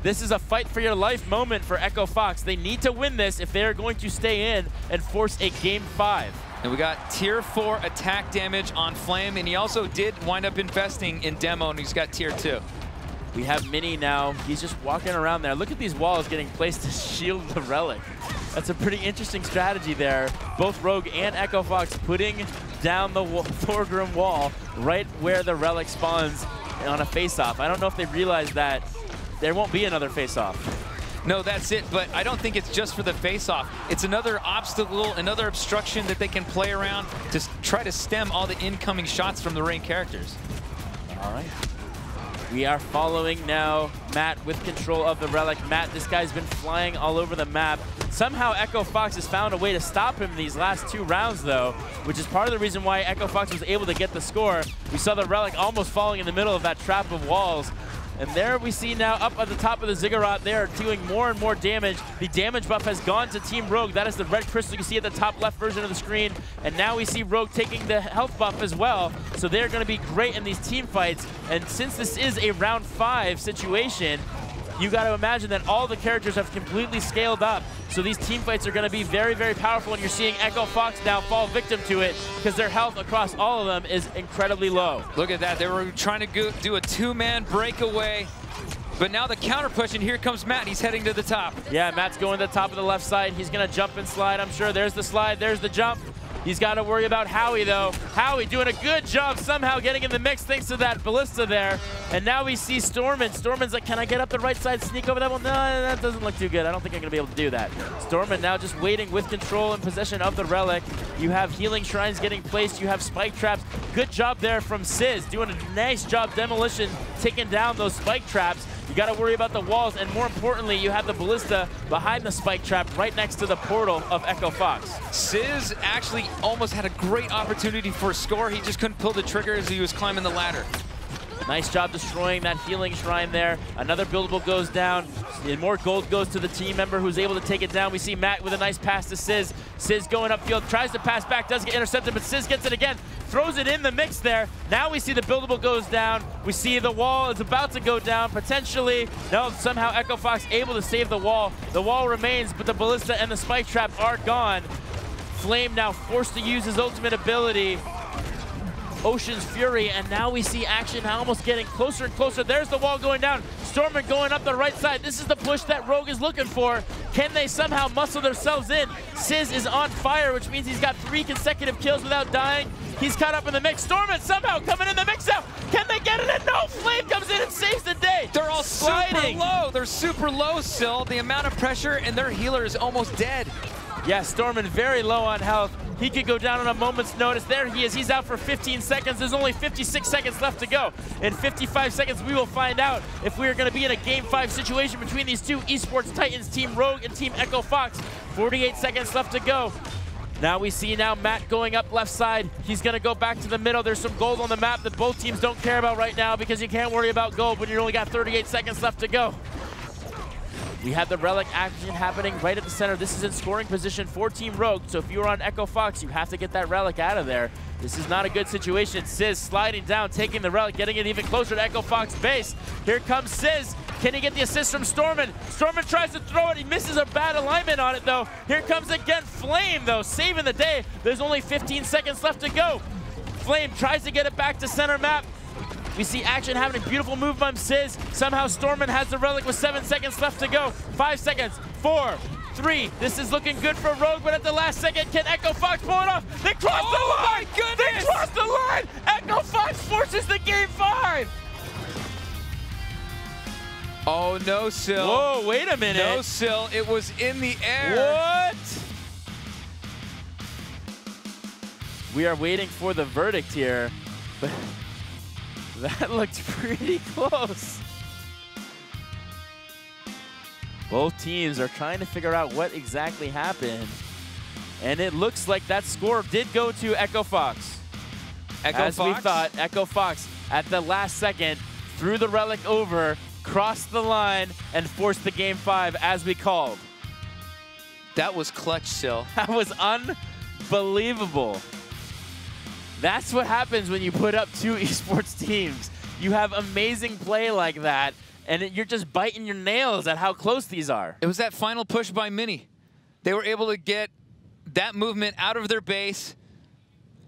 This is a fight for your life moment for Echo Fox. They need to win this if they are going to stay in and force a game five. And we got tier four attack damage on Flame, and he also did wind up investing in Demo, and he's got tier two. We have Mini now. He's just walking around there. Look at these walls getting placed to shield the Relic. That's a pretty interesting strategy there. Both Rogue and Echo Fox putting down the Thorgrim (laughs) wall right where the Relic spawns on a face-off. I don't know if they realize that there won't be another face-off. No, that's it, but I don't think it's just for the face-off. It's another obstacle, another obstruction that they can play around to try to stem all the incoming shots from the rain characters. All right. We are following now Matt with control of the Relic. Matt, this guy's been flying all over the map. Somehow Echo Fox has found a way to stop him these last two rounds, though, which is part of the reason why Echo Fox was able to get the score. We saw the Relic almost falling in the middle of that trap of walls. And there we see now up at the top of the Ziggurat, they are doing more and more damage. The damage buff has gone to Team Rogue. That is the red crystal you see at the top left version of the screen. And now we see Rogue taking the health buff as well. So they're going to be great in these team fights. And since this is a round five situation, you got to imagine that all the characters have completely scaled up. So these team fights are going to be very, very powerful, and you're seeing Echo Fox now fall victim to it because their health across all of them is incredibly low. Look at that. They were trying to go, do a two-man breakaway. But now the counter push, and here comes Matt. He's heading to the top. Yeah, Matt's going to the top of the left side. He's going to jump and slide, I'm sure. There's the slide. There's the jump. He's got to worry about Howie, though. Howie doing a good job somehow getting in the mix thanks to that ballista there. And now we see Stormin. Stormin's like, can I get up the right side, sneak over that one? No, that doesn't look too good. I don't think I'm going to be able to do that. Stormin now just waiting with control and possession of the Relic. You have healing shrines getting placed. You have spike traps. Good job there from Sizz, doing a nice job demolition, taking down those spike traps. You got to worry about the walls, and more importantly, you have the ballista behind the spike trap right next to the portal of Echo Fox. Sizz actually almost had a great opportunity for a score. He just couldn't pull the trigger as he was climbing the ladder. Nice job destroying that healing shrine there. Another buildable goes down. And more gold goes to the team member who's able to take it down. We see Matt with a nice pass to Sizz. Sizz going upfield, tries to pass back, does get intercepted, but Sizz gets it again, throws it in the mix there. Now we see the buildable goes down. We see the wall is about to go down, potentially. No, somehow Echo Fox able to save the wall. The wall remains, but the ballista and the spike trap are gone. Flame now forced to use his ultimate ability. Ocean's Fury, and now we see action almost getting closer and closer. There's the wall going down. Stormin going up the right side. This is the push that Rogue is looking for. Can they somehow muscle themselves in? Sizz is on fire, which means he's got three consecutive kills without dying. He's caught up in the mix. Stormin somehow coming in the mix now. Can they get it in? No, Flame comes in and saves the day. They're all Sliding. super low. They're super low still. The amount of pressure, and their healer is almost dead. Yeah, Stormin very low on health. He could go down on a moment's notice. There he is. He's out for 15 seconds. There's only 56 seconds left to go. In 55 seconds, we will find out if we are going to be in a Game 5 situation between these two esports titans, Team Rogue and Team Echo Fox. 48 seconds left to go. Now we see now Matt going up left side. He's going to go back to the middle. There's some gold on the map that both teams don't care about right now because you can't worry about gold when you only got 38 seconds left to go. We have the Relic action happening right at the center. This is in scoring position for Team Rogue, so if you're on Echo Fox, you have to get that Relic out of there. This is not a good situation. Sizz sliding down, taking the Relic, getting it even closer to Echo Fox base. Here comes Sizz. Can he get the assist from Stormin? Stormin tries to throw it. He misses a bad alignment on it, though. Here comes again Flame, though, saving the day. There's only 15 seconds left to go. Flame tries to get it back to center map. We see action having a beautiful move by Sizz. Somehow Stormin has the relic with seven seconds left to go. Five seconds, four, three. This is looking good for Rogue, but at the last second, can Echo Fox pull it off? They cross oh the line! My goodness. They cross the line! Echo Fox forces the game five! Oh, no, Sil. Whoa, wait a minute. No, Sil. It was in the air. What? We are waiting for the verdict here. That looked pretty close. Both teams are trying to figure out what exactly happened. And it looks like that score did go to Echo Fox. Echo As Fox. we thought, Echo Fox at the last second threw the relic over, crossed the line, and forced the game five as we called. That was clutch, Sil. That was unbelievable. That's what happens when you put up two (laughs) esports teams. You have amazing play like that, and it- you're just biting your nails at how close these are. It was that final push by Mini. They were able to get that movement out of their base.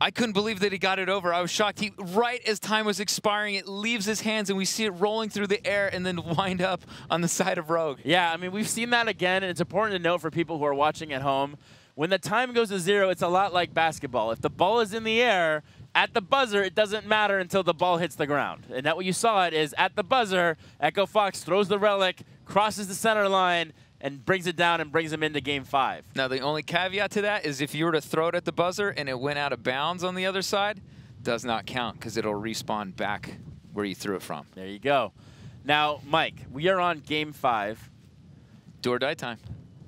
I couldn't believe that he got it over. I was shocked. He, right as time was expiring, it leaves his hands, and we see it rolling through the air and then wind up on the side of Rogue. Yeah, I mean, we've seen that again, and it's important to note for people who are watching at home. When the time goes to zero, it's a lot like basketball. If the ball is in the air, at the buzzer, it doesn't matter until the ball hits the ground. And that what you saw it is at the buzzer, Echo Fox throws the relic, crosses the center line, and brings it down and brings him into game five. Now, the only caveat to that is if you were to throw it at the buzzer and it went out of bounds on the other side, does not count because it'll respawn back where you threw it from. There you go. Now, Mike, we are on game five. Do or die time.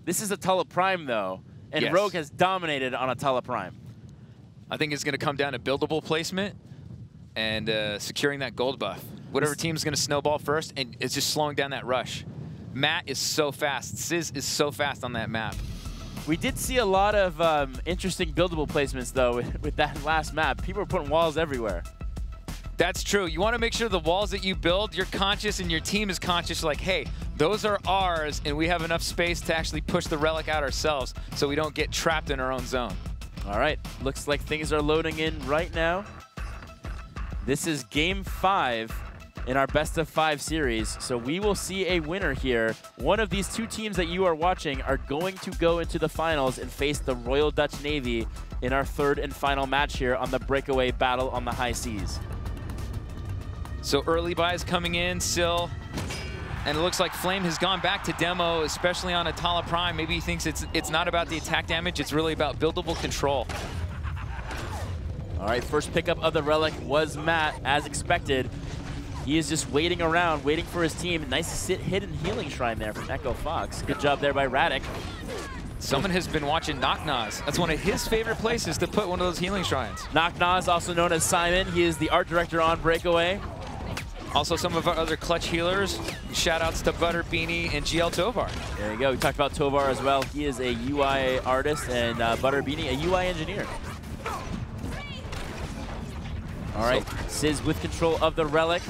This is Atala Prime, though, and Yes. Rogue has dominated on Atala Prime. I think it's going to come down to buildable placement and uh, securing that gold buff. Whatever team's going to snowball first, and it's just slowing down that rush. Matt is so fast. Sizz is so fast on that map. We did see a lot of um, interesting buildable placements, though, with, (laughs) with that last map. People were putting walls everywhere. That's true. You want to make sure the walls that you build, you're conscious and your team is conscious like, hey, those are ours and we have enough space to actually push the relic out ourselves so we don't get trapped in our own zone. All right, looks like things are loading in right now. This is game five in our best of five series, so we will see a winner here. One of these two teams that you are watching are going to go into the finals and face the Royal Dutch Navy in our third and final match here on the breakaway battle on the high seas. So early buys coming in still. And it looks like Flame has gone back to demo, especially on Atala Prime. Maybe he thinks it's it's not about the attack damage, it's really about buildable control. All right, first pickup of the relic was Matt, as expected. He is just waiting around, waiting for his team. Nice sit hidden healing shrine there from Echo Fox. Good job there by Radek. Someone has been watching Knock Naz. That's one of his favorite places to put one of those healing shrines. Knock Nas, also known as Simon. He is the art director on Breakaway. Also, some of our other clutch healers. Shout outs to Butter Beanie and GL Tovar. There you go. We talked about Tovar as well. He is a UI artist and uh, Butter Beanie, a UI engineer. All right, Sizz with control of the relic.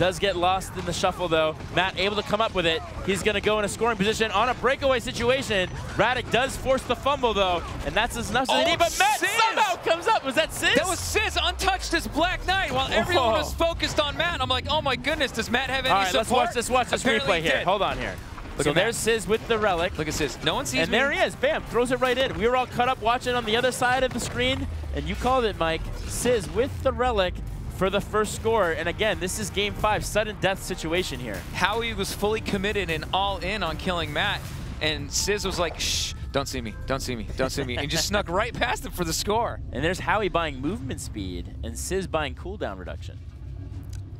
Does get lost in the shuffle though. Matt able to come up with it. He's gonna go in a scoring position on a breakaway situation. Radek does force the fumble though, and that's as enough as they Oh, need. But Matt Sizz! somehow comes up. Was that Sizz? That was Sizz untouched as Black Knight while everyone was focused on Matt. I'm like, oh my goodness, does Matt have any All right, support? let's watch this. Watch this Apparently replay here. did. Hold on here. Look so there's Sizz with the relic. Look at Sizz. No one sees And me. there he is. Bam. Throws it right in. We were all cut up watching on the other side of the screen. And you called it, Mike. Sizz with the relic for the first score. And again, this is game five. Sudden death situation here. Howie was fully committed and all in on killing Matt, and Sizz was like, shh, don't see me, don't see me, don't see me, and just (laughs) snuck right past him for the score. And there's Howie buying movement speed and Sizz buying cooldown reduction.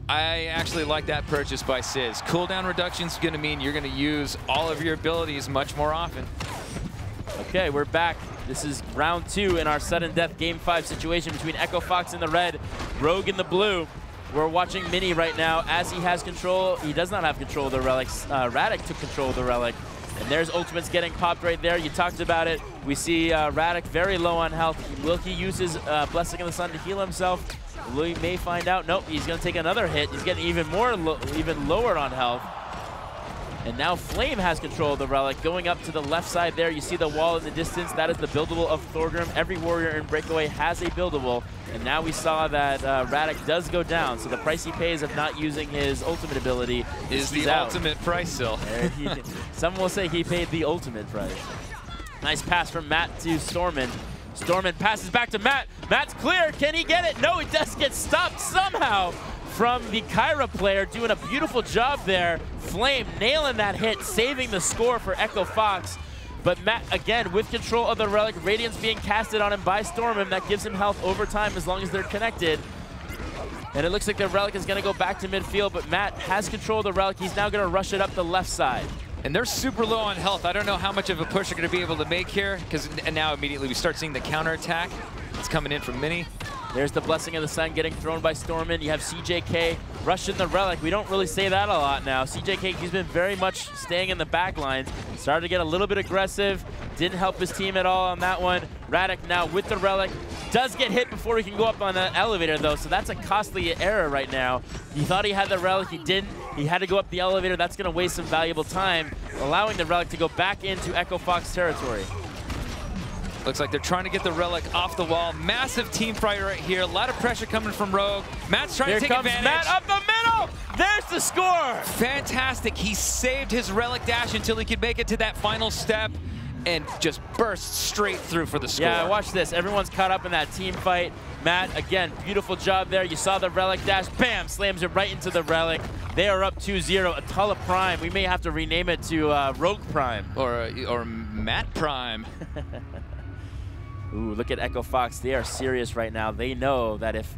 I actually like that purchase by Sizz. Cooldown reduction is going to mean you're going to use all of your abilities much more often. Okay, we're back. This is round two in our sudden death game five situation between Echo Fox in the red, Rogue in the blue. We're watching Mini right now as he has control. He does not have control of the relics. Uh, Radek took control of the relic. And there's ultimates getting popped right there. You talked about it. We see uh, Radek very low on health. Will he use his uh, Blessing of the Sun to heal himself? We may find out. Nope, he's going to take another hit. He's getting even more, lo even lower on health. And now Flame has control of the relic. Going up to the left side there, you see the wall in the distance. That is the buildable of Thorgrim. Every warrior in Breakaway has a buildable. And now we saw that uh, Radek does go down. So the price he pays of not using his ultimate ability Is the out. ultimate price still. (laughs) Some will say he paid the ultimate price. Nice pass from Matt to Stormin. Stormin passes back to Matt. Matt's clear. Can he get it? No, he does get stopped somehow from the Kyra player, doing a beautiful job there. Flame nailing that hit, saving the score for Echo Fox. But Matt, again, with control of the Relic, Radiance being casted on him by Stormin. That gives him health over time as long as they're connected. And it looks like the Relic is going to go back to midfield, but Matt has control of the Relic. He's now going to rush it up the left side. And they're super low on health. I don't know how much of a push they're going to be able to make here because now immediately we start seeing the counterattack. It's coming in from Mini. There's the Blessing of the Sun getting thrown by Stormin. You have CJK rushing the Relic. We don't really say that a lot now. CJK, he's been very much staying in the back lines. Started to get a little bit aggressive. Didn't help his team at all on that one. Radek now with the Relic. Does get hit before he can go up on the elevator, though, so that's a costly error right now. He thought he had the Relic. He didn't. He had to go up the elevator. That's going to waste some valuable time, allowing the Relic to go back into Echo Fox territory. Looks like they're trying to get the Relic off the wall. Massive team fight right here. A lot of pressure coming from Rogue. Matt's trying here to take comes advantage. Matt up the middle. There's the score. Fantastic. He saved his Relic dash until he could make it to that final step and just burst straight through for the score. Yeah, watch this. Everyone's caught up in that team fight. Matt, again, beautiful job there. You saw the Relic dash. Bam! Slams it right into the Relic. They are up 2-0. Atala Prime. We may have to rename it to uh, Rogue Prime. Or, uh, or Matt Prime. (laughs) Ooh, look at Echo Fox. They are serious right now. They know that if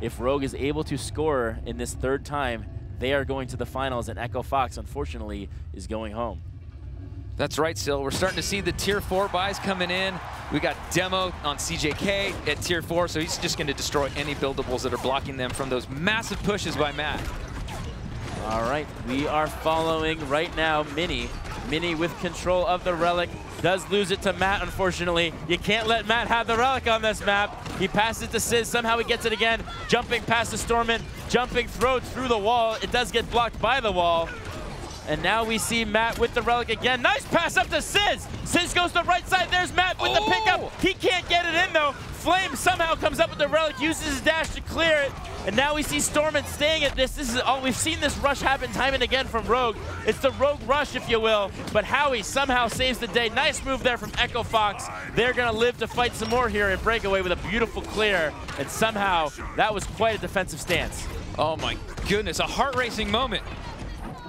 if Rogue is able to score in this third time, they are going to the finals, and Echo Fox, unfortunately, is going home. That's right, Sil. We're starting to see the Tier 4 buys coming in. We got Demo on CJK at Tier 4, so he's just going to destroy any buildables that are blocking them from those massive pushes by Matt. All right, we are following right now Mini. Mini with control of the Relic does lose it to Matt, unfortunately. You can't let Matt have the Relic on this map. He passes it to Sizz. Somehow he gets it again. Jumping past the Stormin. Jumping throw through the wall. It does get blocked by the wall. And now we see Matt with the Relic again. Nice pass up to Sizz. Sizz goes to the right side. There's Matt with oh. the pickup. Oh! He can't get it in, though. Flame somehow comes up with the Relic, uses his dash to clear it. And now we see Stormin staying at this. This is all we've seen this rush happen time and again from Rogue. It's the Rogue rush, if you will. But Howie somehow saves the day. Nice move there from Echo Fox. They're to live to fight some more here in Breakaway with a beautiful clear. And somehow that was quite a defensive stance. Oh my goodness, a heart-racing moment.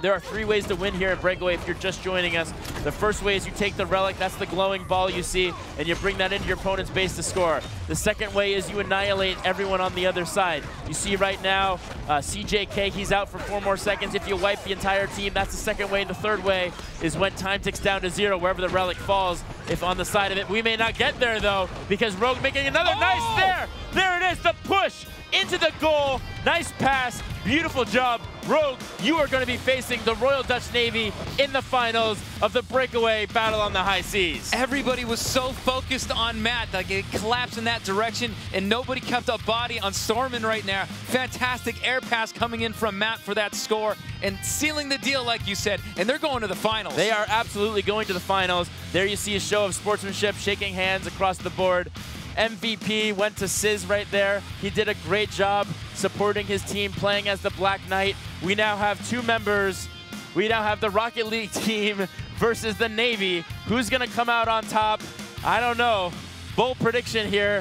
There are three ways to win here at Breakaway if you're just joining us. The first way is you take the Relic, that's the glowing ball you see, and you bring that into your opponent's base to score. The second way is you annihilate everyone on the other side. You see right now, uh, CJK, he's out for four more seconds. If you wipe the entire team, that's the second way. The third way is when time ticks down to zero, wherever the Relic falls, if on the side of it. We may not get there, though, because Rogue making another oh! nice there. There it is, the push into the goal. Nice pass, beautiful job. Rogue, you are going to be facing the Royal Dutch Navy in the finals of the breakaway battle on the high seas. Everybody was so focused on Matt, like it collapsed in that direction, and nobody kept a body on Stormin right now. Fantastic air pass coming in from Matt for that score and sealing the deal, like you said, and they're going to the finals. They are absolutely going to the finals. There you see a show of sportsmanship, shaking hands across the board. MVP went to Sizz right there. He did a great job supporting his team, playing as the Black Knight. We now have two members. We now have the Rocket League (laughs) team versus the Navy. Who's going to come out on top? I don't know. Bold prediction here.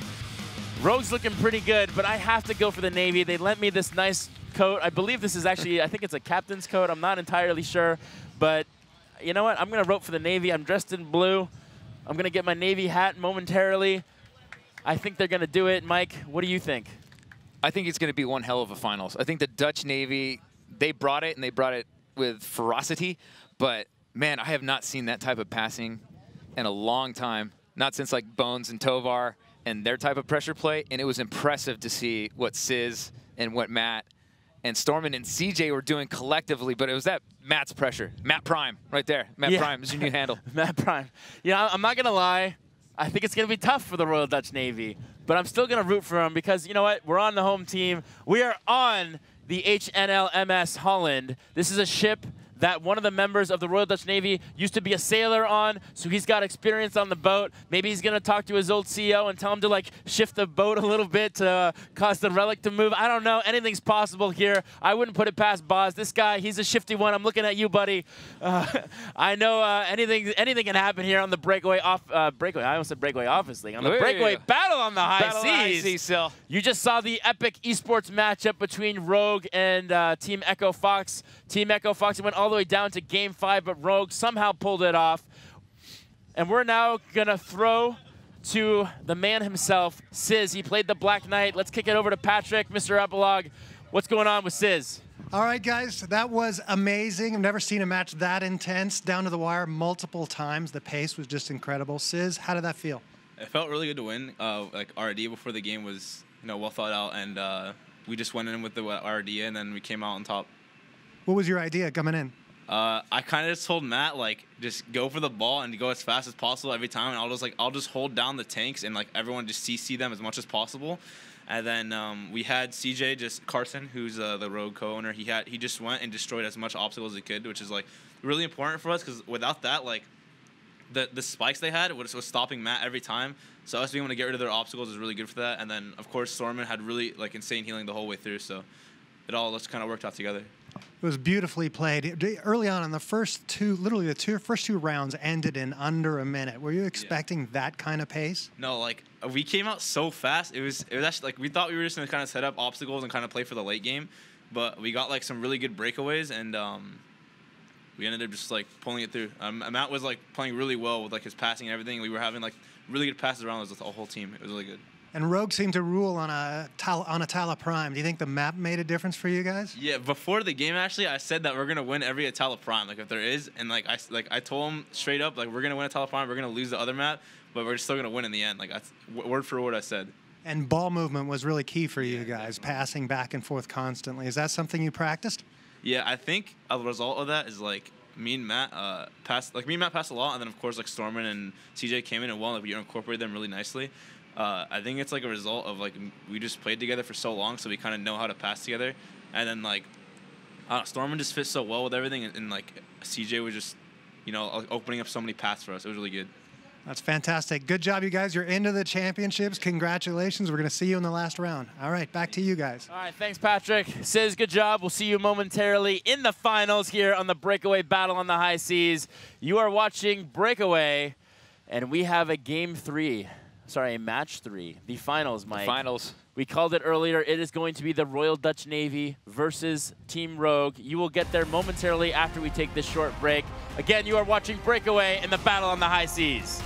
Rogue's looking pretty good, but I have to go for the Navy. They lent me this nice coat. I believe this is actually, I think it's a captain's coat. I'm not entirely sure, but you know what? I'm going to rope for the Navy. I'm dressed in blue. I'm going to get my Navy hat momentarily. I think they're going to do it. Mike, what do you think? I think it's going to be one hell of a finals. I think the Dutch Navy, they brought it, and they brought it with ferocity. But, man, I have not seen that type of passing in a long time. Not since, like, Bones and Tovar and their type of pressure play. And it was impressive to see what Sizz and what Matt and Stormin and CJ were doing collectively, but it was that Matt's pressure. Matt Prime right there. Matt yeah. Prime is your new (laughs) handle. Matt Prime. Yeah, I'm not going to lie. I think it's going to be tough for the Royal Dutch Navy, but I'm still going to root for them because, you know what, we're on the home team. We are on the HNLMS Holland. This is a ship that one of the members of the Royal Dutch Navy used to be a sailor on, so he's got experience on the boat. Maybe he's going to talk to his old CEO and tell him to like shift the boat a little bit to uh, cause the relic to move. I don't know. Anything's possible here. I wouldn't put it past Boz. This guy, he's a shifty one. I'm looking at you, buddy. Uh, (laughs) I know uh, anything anything can happen here on the breakaway off uh, breakaway. I almost said breakaway office league. On the breakaway battle on the high battle seas. High seas you just saw the epic esports matchup between Rogue and uh, Team Echo Fox. Team Echo Fox went all the way down to game five, but Rogue somehow pulled it off. And we're now going to throw to the man himself, Sizz. He played the Black Knight. Let's kick it over to Patrick, Mr. Epilogue. What's going on with Sizz? All right, guys, that was amazing. I've never seen a match that intense, down to the wire multiple times. The pace was just incredible. Sizz, how did that feel? It felt really good to win. Uh, like our idea before the game was, you know, well thought out, and uh, we just went in with the our idea, and then we came out on top. What was your idea coming in? Uh, I kind of just told Matt like just go for the ball and go as fast as possible every time, and I'll just like I'll just hold down the tanks and like everyone just CC them as much as possible. And then um, we had CJ just Carson, who's uh, the rogue co-owner. He had he just went and destroyed as much obstacles as he could, which is like really important for us because without that, like the the spikes they had was, was stopping Matt every time. So us being able to get rid of their obstacles is really good for that. And then of course Stormin had really like insane healing the whole way through. So it all just kind of worked out together. It was beautifully played. Early on in the first two, literally the two first two rounds ended in under a minute. Were you expecting yeah. that kind of pace? No, like we came out so fast. It was it was actually like we thought we were just gonna kind of set up obstacles and kind of play for the late game, but we got like some really good breakaways and um, we ended up just like pulling it through. Um, Matt was like playing really well with like his passing and everything. We were having like really good passes around with the whole team. It was really good. And Rogue seemed to rule on a on Atala Prime. Do you think the map made a difference for you guys? Yeah, before the game actually, I said that we're gonna win every Atala Prime. Like if there is, and like I like I told him straight up, like we're gonna win a Atala Prime. We're gonna lose the other map, but we're still gonna win in the end. Like I, word for word, I said. And ball movement was really key for you yeah, guys, definitely. passing back and forth constantly. Is that something you practiced? Yeah, I think a result of that is like me and Matt uh, passed like me and Matt passed a lot, and then of course like Stormin and CJ came in and well, like we incorporated them really nicely. Uh, I think it's like a result of like we just played together for so long, so we kind of know how to pass together, and then like uh, Stormin just fits so well with everything, and, and like CJ was just you know opening up so many paths for us. It was really good. That's fantastic. Good job, you guys. You're into the championships. Congratulations. We're going to see you in the last round. All right, back to you guys. All right, thanks, Patrick. Says good job. We'll see you momentarily in the finals here on the Breakaway Battle on the High Seas. You are watching Breakaway, and we have a game three. Sorry, a match three. The finals, Mike. The finals. We called it earlier. It is going to be the Royal Dutch Navy versus Team Rogue. You will get there momentarily after we take this short break. Again, you are watching Breakaway in the Battle on the High Seas.